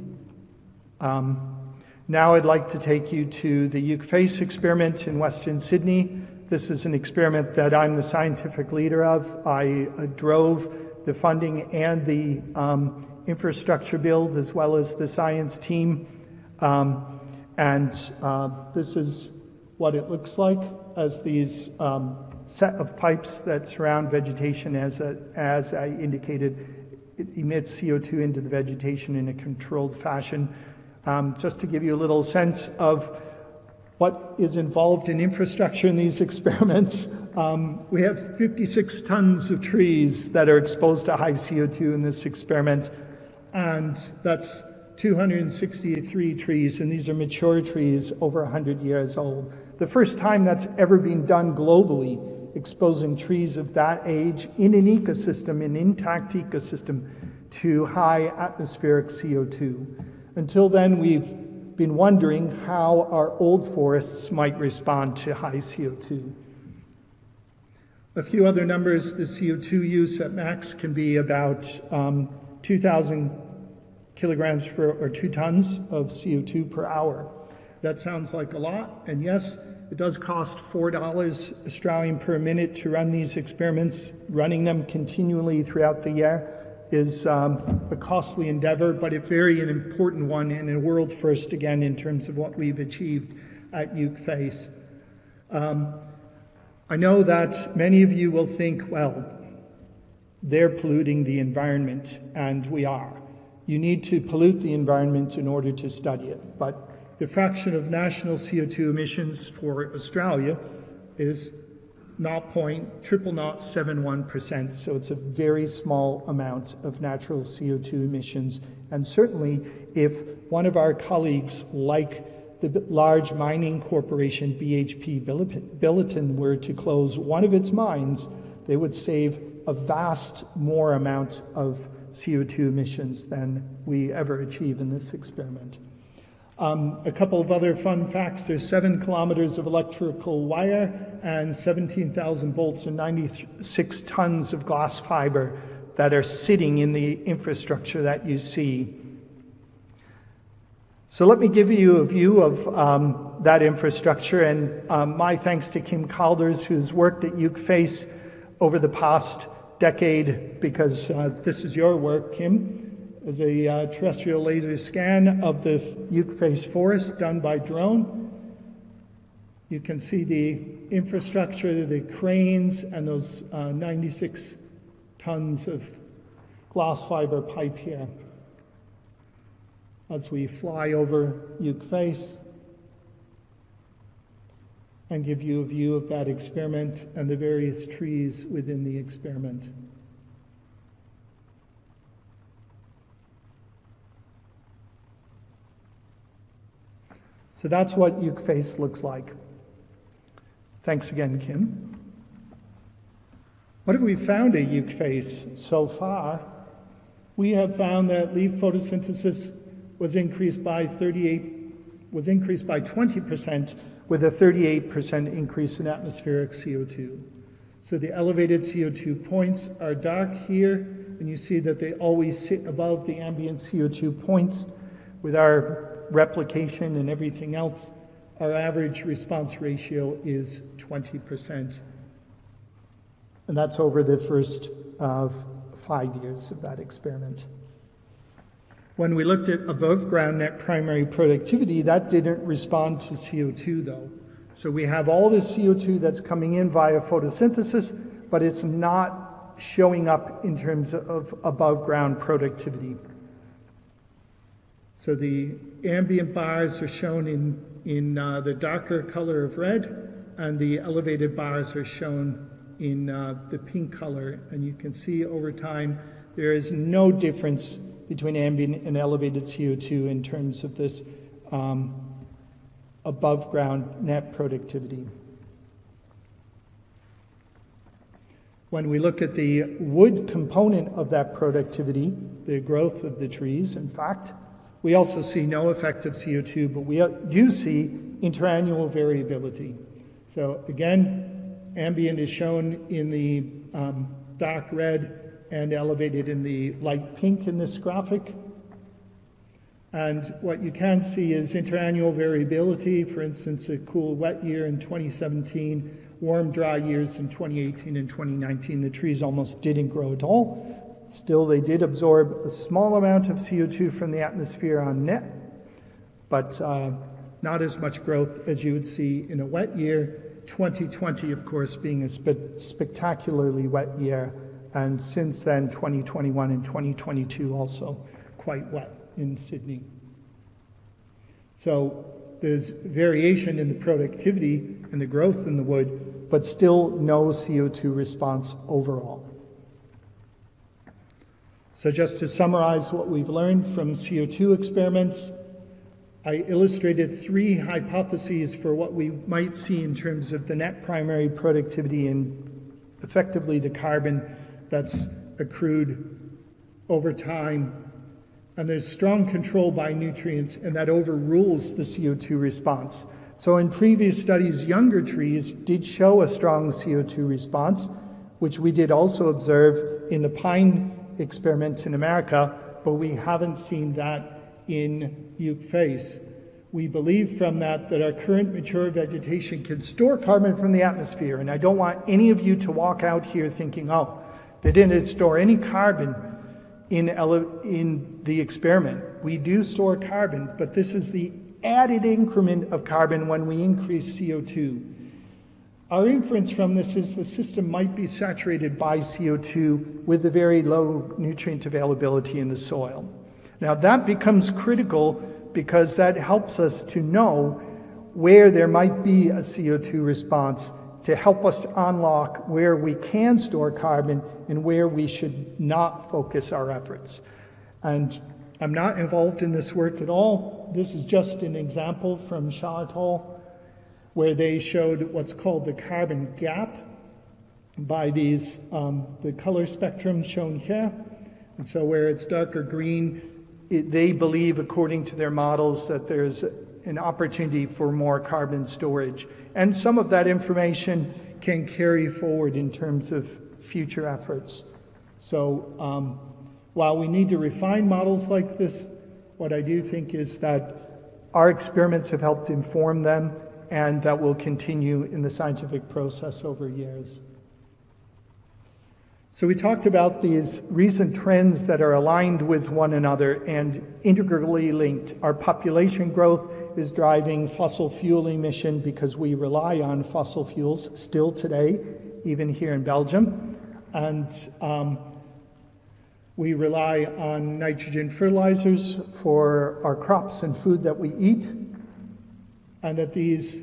Um, now I'd like to take you to the EucFACE experiment in Western Sydney. This is an experiment that I'm the scientific leader of. I uh, drove the funding and the um, infrastructure build as well as the science team. Um, and uh, this is what it looks like as these um, set of pipes that surround vegetation as, a, as I indicated, it emits CO2 into the vegetation in a controlled fashion. Um, just to give you a little sense of what is involved in infrastructure in these [LAUGHS] experiments, um, we have 56 tons of trees that are exposed to high CO2 in this experiment, and that's 263 trees, and these are mature trees over 100 years old. The first time that's ever been done globally exposing trees of that age in an ecosystem, an intact ecosystem, to high atmospheric CO2. Until then, we've been wondering how our old forests might respond to high CO2. A few other numbers the CO2 use at max can be about um, 2,000 kilograms per, or two tons of CO2 per hour. That sounds like a lot, and yes, it does cost $4 Australian per minute to run these experiments. Running them continually throughout the year is um, a costly endeavor, but a very an important one and a world first again in terms of what we've achieved at EucFACE. Um, I know that many of you will think, well, they're polluting the environment, and we are. You need to pollute the environment in order to study it, but the fraction of national CO2 emissions for Australia is 0.0071%, so it's a very small amount of natural CO2 emissions. And certainly, if one of our colleagues, like the large mining corporation BHP Billiton, were to close one of its mines, they would save a vast more amount of CO2 emissions than we ever achieve in this experiment. Um, a couple of other fun facts there's seven kilometers of electrical wire and 17,000 bolts and 96 tons of glass fiber that are sitting in the infrastructure that you see. So, let me give you a view of um, that infrastructure, and um, my thanks to Kim Calders, who's worked at EucFACE over the past decade, because uh, this is your work, Kim is a uh, terrestrial laser scan of the EucFACE forest done by drone. You can see the infrastructure, the cranes, and those uh, 96 tons of glass fiber pipe here. As we fly over EucFACE and give you a view of that experiment and the various trees within the experiment. So that's what EucFACE looks like. Thanks again, Kim. What have we found at EucFACE so far? We have found that leaf photosynthesis was increased by 38 was increased by 20% with a 38% increase in atmospheric CO2. So the elevated CO2 points are dark here, and you see that they always sit above the ambient CO2 points. With our replication and everything else, our average response ratio is 20%. And that's over the first uh, five years of that experiment. When we looked at above ground net primary productivity, that didn't respond to CO2 though. So we have all this CO2 that's coming in via photosynthesis, but it's not showing up in terms of above ground productivity. So the ambient bars are shown in, in uh, the darker color of red, and the elevated bars are shown in uh, the pink color. And you can see over time there is no difference between ambient and elevated CO2 in terms of this um, above ground net productivity. When we look at the wood component of that productivity, the growth of the trees, in fact, we also see no effect of CO2, but we do see interannual variability. So again, ambient is shown in the um, dark red and elevated in the light pink in this graphic. And what you can see is interannual variability. For instance, a cool, wet year in 2017, warm, dry years in 2018 and 2019, the trees almost didn't grow at all. Still, they did absorb a small amount of CO2 from the atmosphere on net, but uh, not as much growth as you would see in a wet year. 2020, of course, being a spe- spectacularly wet year, and since then, 2021 and 2022 also quite wet in Sydney. So there's variation in the productivity and the growth in the wood, but still no CO2 response overall. So, just to summarize what we've learned from CO2 experiments, I illustrated three hypotheses for what we might see in terms of the net primary productivity and effectively the carbon that's accrued over time and there's strong control by nutrients, and that overrules the CO2 response. So, in previous studies, younger trees did show a strong CO2 response, which we did also observe in the pine experiments in America, but we haven't seen that in EucFACE. We believe from that that our current mature vegetation can store carbon from the atmosphere, and I don't want any of you to walk out here thinking, oh, they didn't store any carbon in, in the experiment. We do store carbon, but this is the added increment of carbon when we increase CO2. Our inference from this is the system might be saturated by CO2 with a very low nutrient availability in the soil. Now, that becomes critical because that helps us to know where there might be a CO2 response to help us to unlock where we can store carbon and where we should not focus our efforts. And I'm not involved in this work at all. This is just an example from Shah et al., where they showed what's called the carbon gap by these, um, the color spectrum shown here. And so where it's darker green, it, they believe, according to their models, that there's an opportunity for more carbon storage. And some of that information can carry forward in terms of future efforts. So um, while we need to refine models like this, what I do think is that our experiments have helped inform them and that will continue in the scientific process over years. So, we talked about these recent trends that are aligned with one another and integrally linked. Our population growth is driving fossil fuel emission because we rely on fossil fuels still today, even here in Belgium. And um, we rely on nitrogen fertilizers for our crops and food that we eat. And that these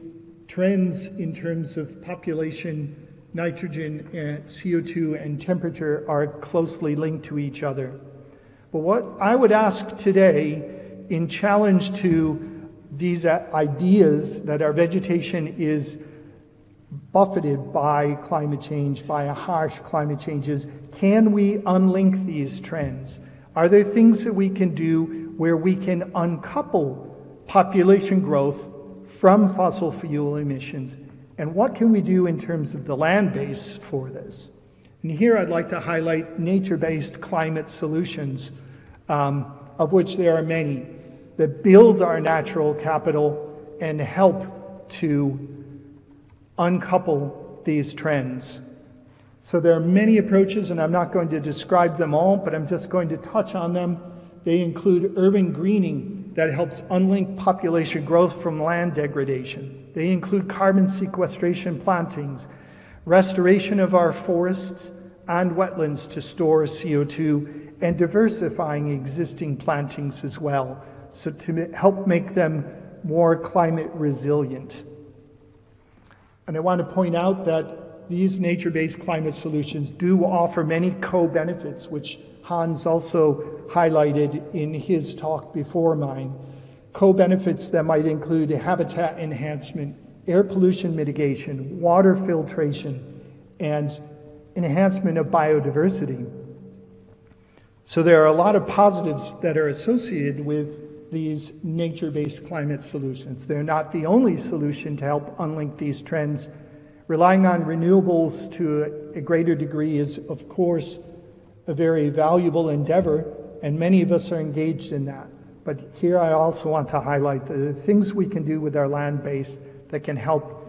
trends in terms of population nitrogen, and CO2, and temperature are closely linked to each other. But what I would ask today, in challenge to these uh, ideas that our vegetation is buffeted by climate change, by a harsh climate changes, can we unlink these trends? Are there things that we can do where we can uncouple population growth from fossil fuel emissions and what can we do in terms of the land base for this? And here I'd like to highlight nature based climate solutions, um, of which there are many, that build our natural capital and help to uncouple these trends. So there are many approaches, and I'm not going to describe them all, but I'm just going to touch on them. They include urban greening that helps unlink population growth from land degradation. They include carbon sequestration plantings, restoration of our forests and wetlands to store CO2, and diversifying existing plantings as well, so to help make them more climate resilient. And I want to point out that these nature based climate solutions do offer many co benefits, which Hans also highlighted in his talk before mine. Co benefits that might include habitat enhancement, air pollution mitigation, water filtration, and enhancement of biodiversity. So there are a lot of positives that are associated with these nature based climate solutions. They're not the only solution to help unlink these trends. Relying on renewables to a greater degree is, of course, a very valuable endeavor, and many of us are engaged in that. But here I also want to highlight the things we can do with our land base that can help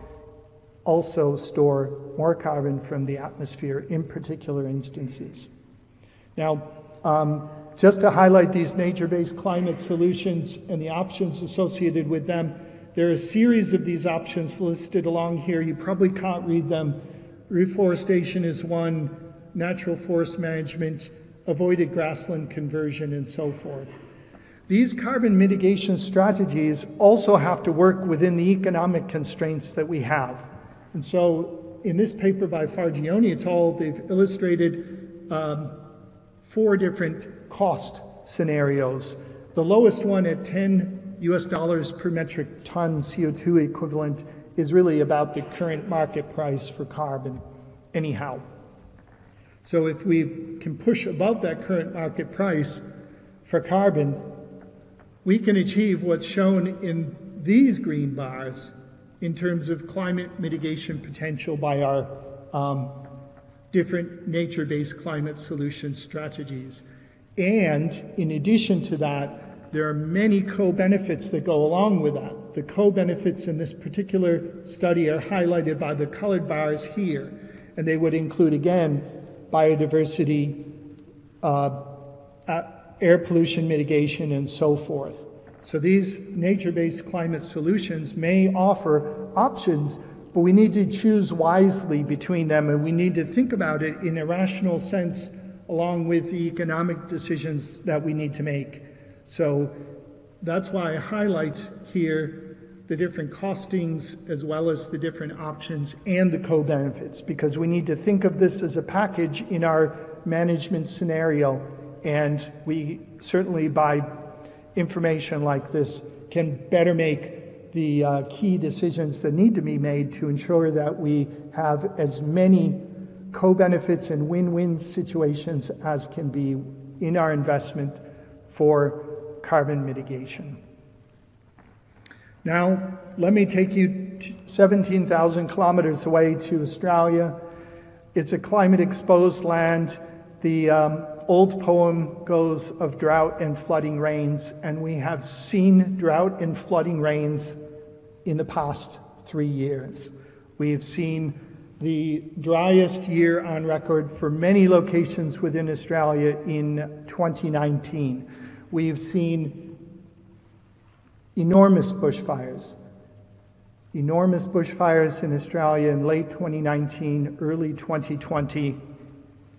also store more carbon from the atmosphere in particular instances. Now, um, just to highlight these nature based climate solutions and the options associated with them, there are a series of these options listed along here. You probably can't read them. Reforestation is one, natural forest management, avoided grassland conversion, and so forth. These carbon mitigation strategies also have to work within the economic constraints that we have. And so, in this paper by Fargione et al., they've illustrated um, four different cost scenarios. The lowest one at 10 US dollars per metric ton CO2 equivalent is really about the current market price for carbon, anyhow. So if we can push above that current market price for carbon, we can achieve what's shown in these green bars in terms of climate mitigation potential by our um, different nature based climate solution strategies. And in addition to that, there are many co benefits that go along with that. The co benefits in this particular study are highlighted by the colored bars here, and they would include, again, biodiversity, uh, air pollution mitigation, and so forth. So these nature based climate solutions may offer options, but we need to choose wisely between them, and we need to think about it in a rational sense along with the economic decisions that we need to make. So that's why I highlight here the different costings as well as the different options and the co benefits, because we need to think of this as a package in our management scenario. And we certainly, by information like this, can better make the uh, key decisions that need to be made to ensure that we have as many co benefits and win win situations as can be in our investment for carbon mitigation. Now, let me take you 17,000 kilometers away to Australia. It's a climate exposed land. The um, old poem goes of drought and flooding rains, and we have seen drought and flooding rains in the past three years. We have seen the driest year on record for many locations within Australia in 2019. We've seen enormous bushfires. Enormous bushfires in Australia in late 2019, early 2020,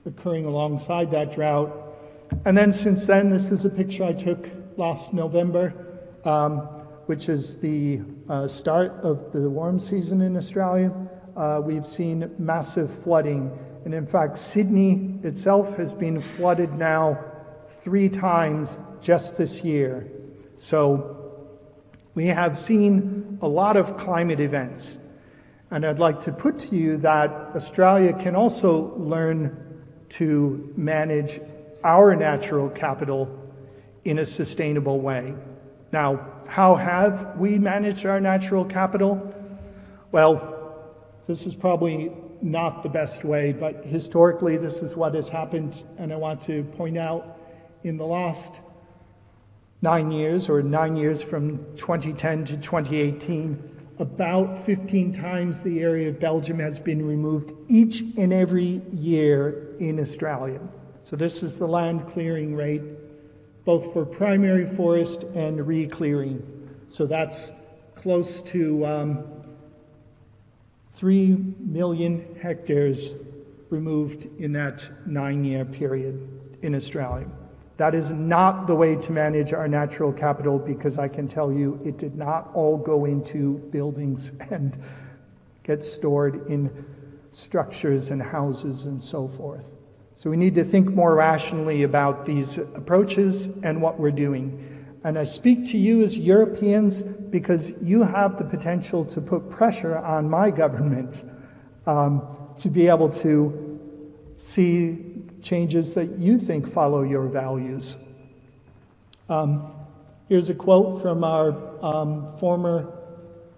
occurring alongside that drought. And then since then, this is a picture I took last November, um, which is the uh, start of the warm season in Australia. Uh, we've seen massive flooding. And in fact, Sydney itself has been flooded now three times just this year. So we have seen a lot of climate events. And I'd like to put to you that Australia can also learn to manage our natural capital in a sustainable way. Now, how have we managed our natural capital? Well, this is probably not the best way, but historically, this is what has happened. And I want to point out in the last nine years, or nine years from 2010 to 2018, about 15 times the area of Belgium has been removed each and every year in Australia. So, this is the land clearing rate both for primary forest and re-clearing. So that's close to um, 3 million hectares removed in that nine year period in Australia. That is not the way to manage our natural capital because I can tell you it did not all go into buildings [LAUGHS] and get stored in structures and houses and so forth. So we need to think more rationally about these approaches and what we're doing. And I speak to you as Europeans because you have the potential to put pressure on my [LAUGHS] government um, to be able to see changes that you think follow your values. Um, here's a quote from our um, former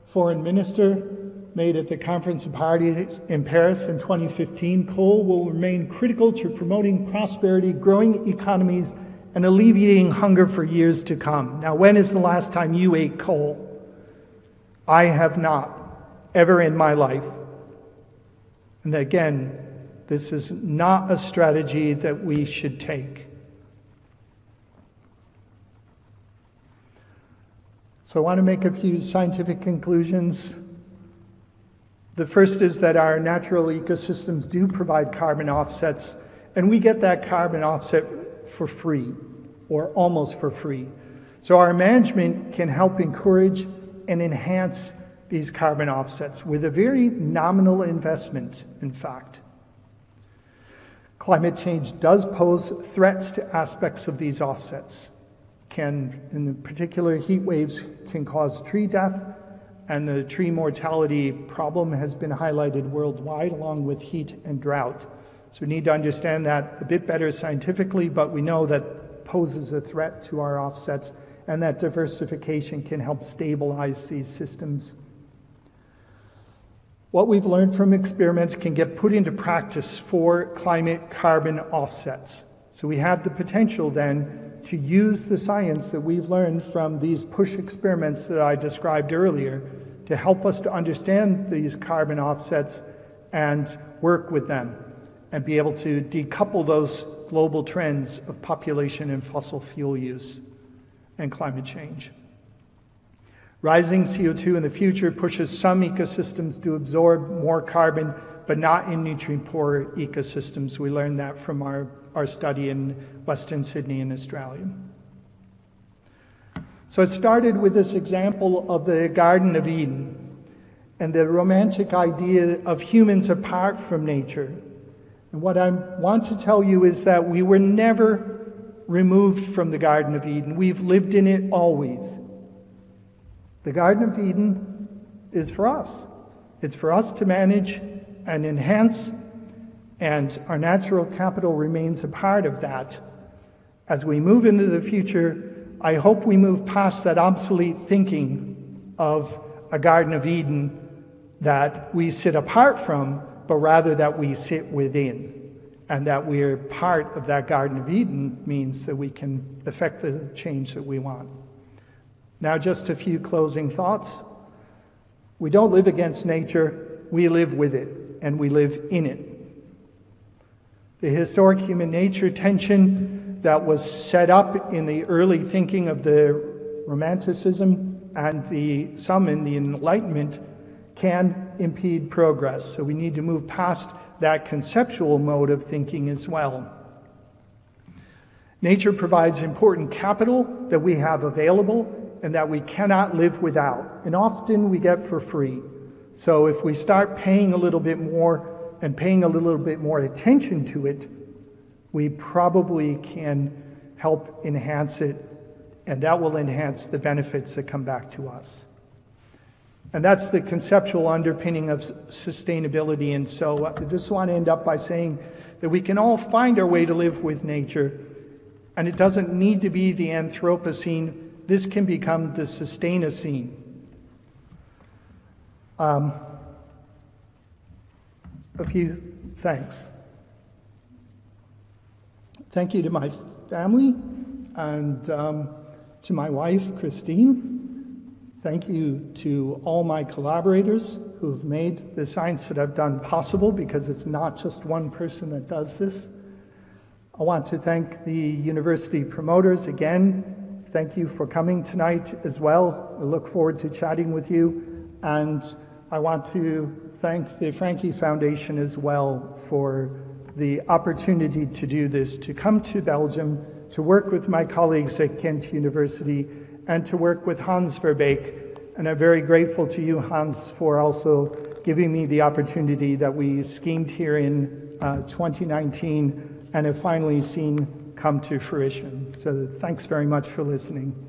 foreign minister made at the Conference of Parties in Paris in 2015. Coal will remain critical to promoting prosperity, growing economies, and alleviating hunger for years to come. Now, when is the last time you ate coal? I have not, ever in my life. And again, this is not a strategy that we should take. So, I want to make a few scientific conclusions. The first is that our natural ecosystems do provide carbon offsets, and we get that carbon offset for free or almost for free. So, our management can help encourage and enhance these carbon offsets with a very nominal investment, in fact. Climate change does pose threats to aspects of these offsets. Can, in particular, heat waves can cause tree death, and the tree mortality problem has been highlighted worldwide along with heat and drought. So we need to understand that a bit better scientifically, but we know that poses a threat to our offsets and that diversification can help stabilize these systems. What we've learned from experiments can get put into practice for climate carbon offsets. So we have the potential then to use the science that we've learned from these push experiments that I described earlier to help us to understand these carbon offsets and work with them and be able to decouple those global trends of population and fossil fuel use and climate change. Rising CO2 in the future pushes some ecosystems to absorb more carbon, but not in nutrient poor ecosystems. We learned that from our, our study in Western Sydney in Australia. So it started with this example of the Garden of Eden and the romantic idea of humans apart from nature. And what I want to tell you is that we were never removed from the Garden of Eden. We've lived in it always. The Garden of Eden is for us. It's for us to manage and enhance, and our natural capital remains a part of that. As we move into the future, I hope we move past that obsolete thinking of a Garden of Eden that we sit apart from, but rather that we sit within. And that we're part of that Garden of Eden means that we can affect the change that we want. Now, just a few closing thoughts. We don't live against nature, we live with it, and we live in it. The historic human nature tension that was set up in the early thinking of the Romanticism and the, some in the Enlightenment can impede progress. So we need to move past that conceptual mode of thinking as well. Nature provides important capital that we have available and that we cannot live without, and often we get for free. So if we start paying a little bit more and paying a little bit more attention to it, we probably can help enhance it, and that will enhance the benefits that come back to us. And that's the conceptual underpinning of sustainability. And so uh, I just want to end up by saying that we can all find our way to live with nature, and it doesn't need to be the Anthropocene this can become the Sustainocene. Um, a few thanks. Thank you to my family and um, to my wife, Christine. Thank you to all my collaborators who have made the science that I've done possible because it's not just one person that does this. I want to thank the university promoters again. Thank you for coming tonight as well. I look forward to chatting with you. And I want to thank the Francqui Foundation as well for the opportunity to do this, to come to Belgium, to work with my colleagues at Ghent University, and to work with Hans Verbeeck. And I'm very grateful to you, Hans, for also giving me the opportunity that we schemed here in uh, 2019 and have finally seen come to fruition. So thanks very much for listening.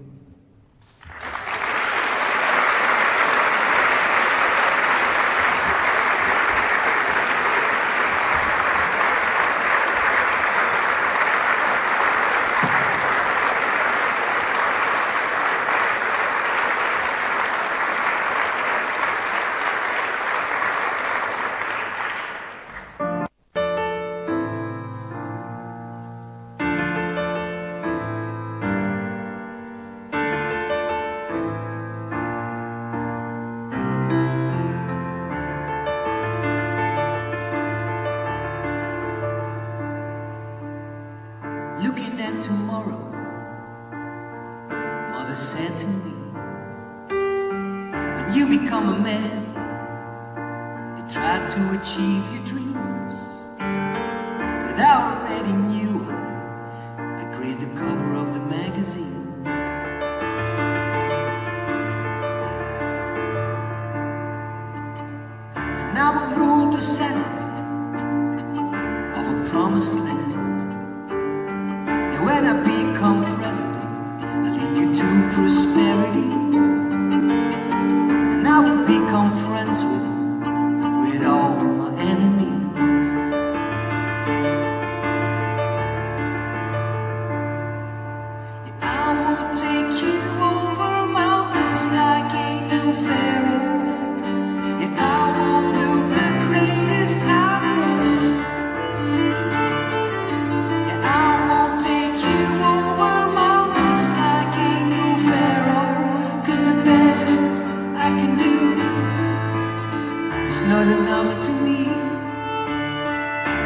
Not enough to me.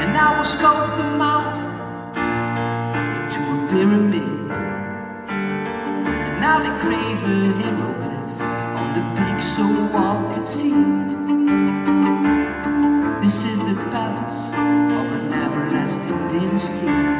And I will sculpt the mountain into a pyramid. And I'll engrave a hieroglyph on the peak so all could see. This is the palace of an everlasting dynasty.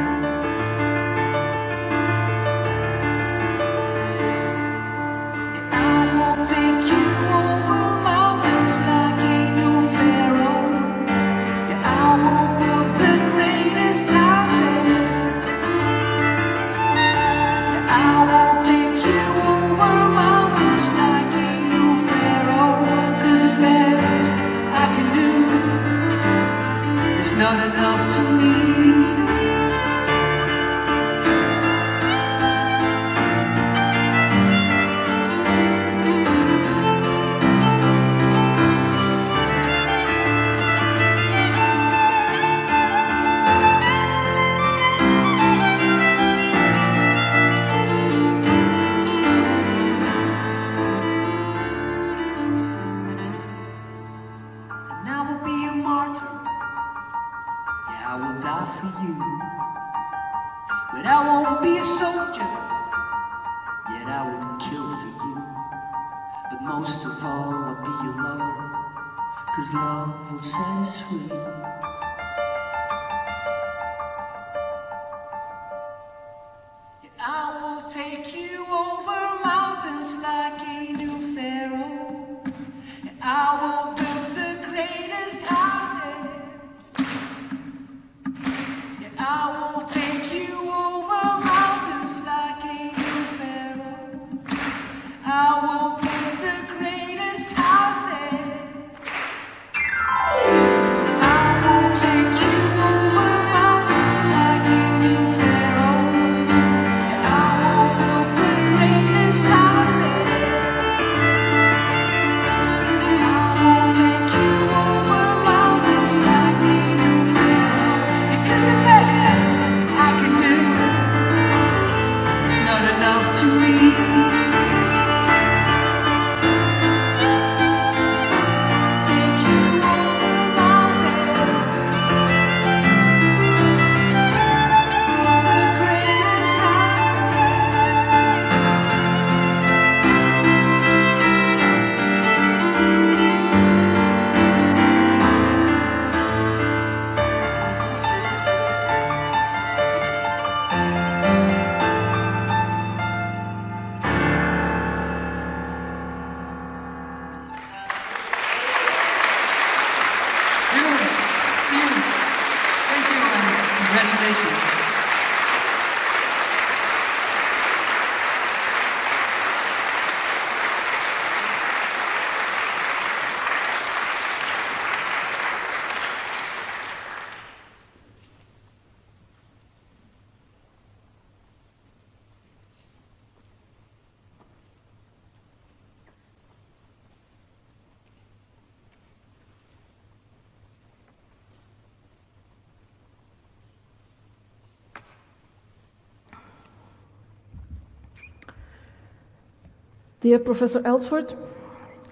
Dear Professor Ellsworth,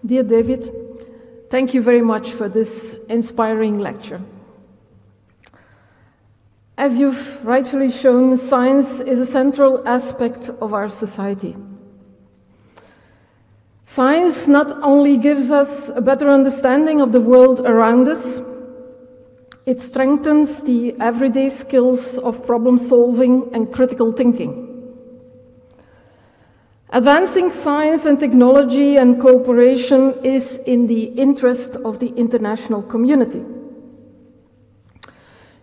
dear David, thank you very much for this inspiring lecture. As you've rightfully shown, science is a central aspect of our society. Science not only gives us a better understanding of the world around us, it strengthens the everyday skills of problem solving and critical thinking. Advancing science and technology and cooperation is in the interest of the international community.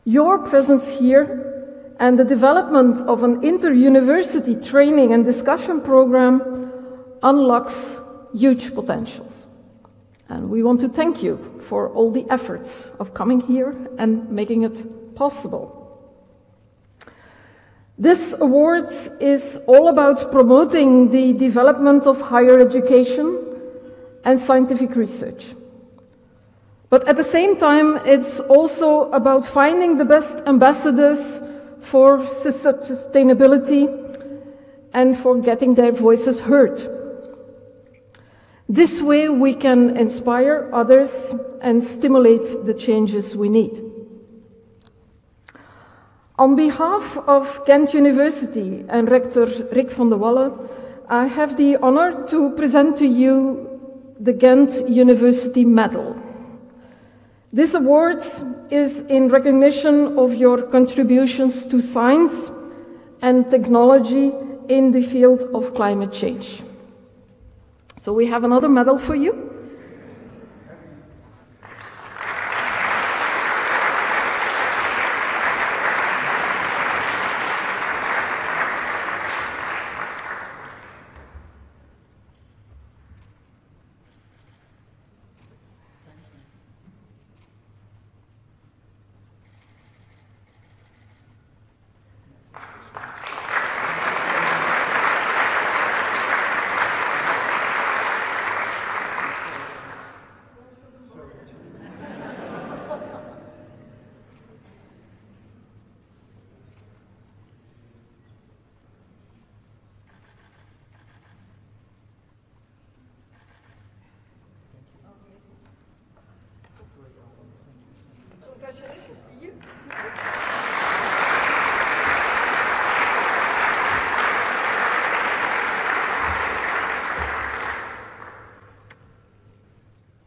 Your presence here and the development of an inter-university training and discussion program unlocks huge potentials. And we want to thank you for all the efforts of coming here and making it possible. This award is all about promoting the development of higher education and scientific research. But at the same time, it's also about finding the best ambassadors for sustainability and for getting their voices heard. This way, we can inspire others and stimulate the changes we need. On behalf of Ghent University and Rector Rick van de Walle, I have the honor to present to you the Ghent University Medal. This award is in recognition of your contributions to science and technology in the field of climate change. So we have another medal for you.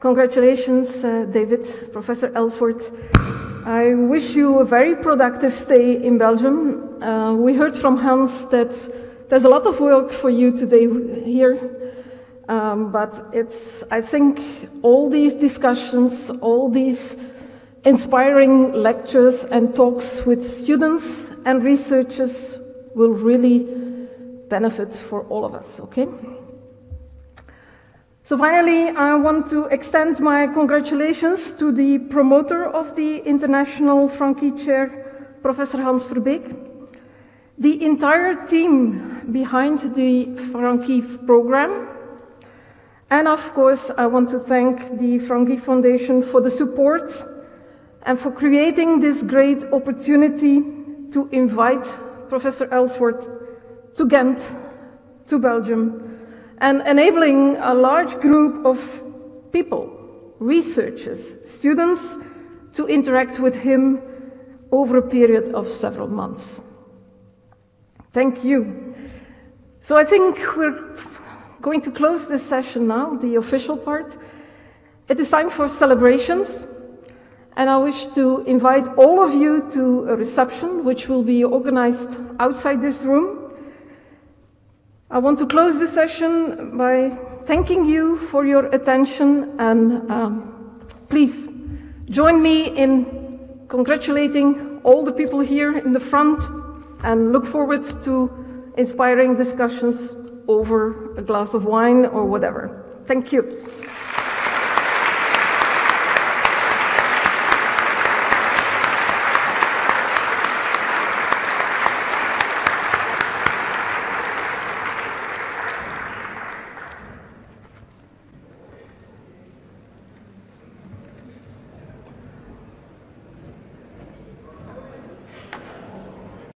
Congratulations, uh, David, Professor Ellsworth. I wish you a very productive stay in Belgium. Uh, we heard from Hans that there's a lot of work for you today here, um, but it's, I think, all these discussions, all these inspiring lectures and talks with students and researchers will really benefit for all of us, okay? So finally, I want to extend my congratulations to the promoter of the International Francqui Chair, Professor Hans Verbeeck, the entire team behind the Francqui program, and of course, I want to thank the Francqui Foundation for the support and for creating this great opportunity to invite Professor Ellsworth to Ghent, to Belgium, and enabling a large group of people, researchers, students, to interact with him over a period of several months. Thank you. So I think we're going to close this session now, the official part. It is time for celebrations. And I wish to invite all of you to a reception which will be organized outside this room. I want to close the session by thanking you for your attention and um, please join me in congratulating all the people here in the front and look forward to inspiring discussions over a glass of wine or whatever. Thank you.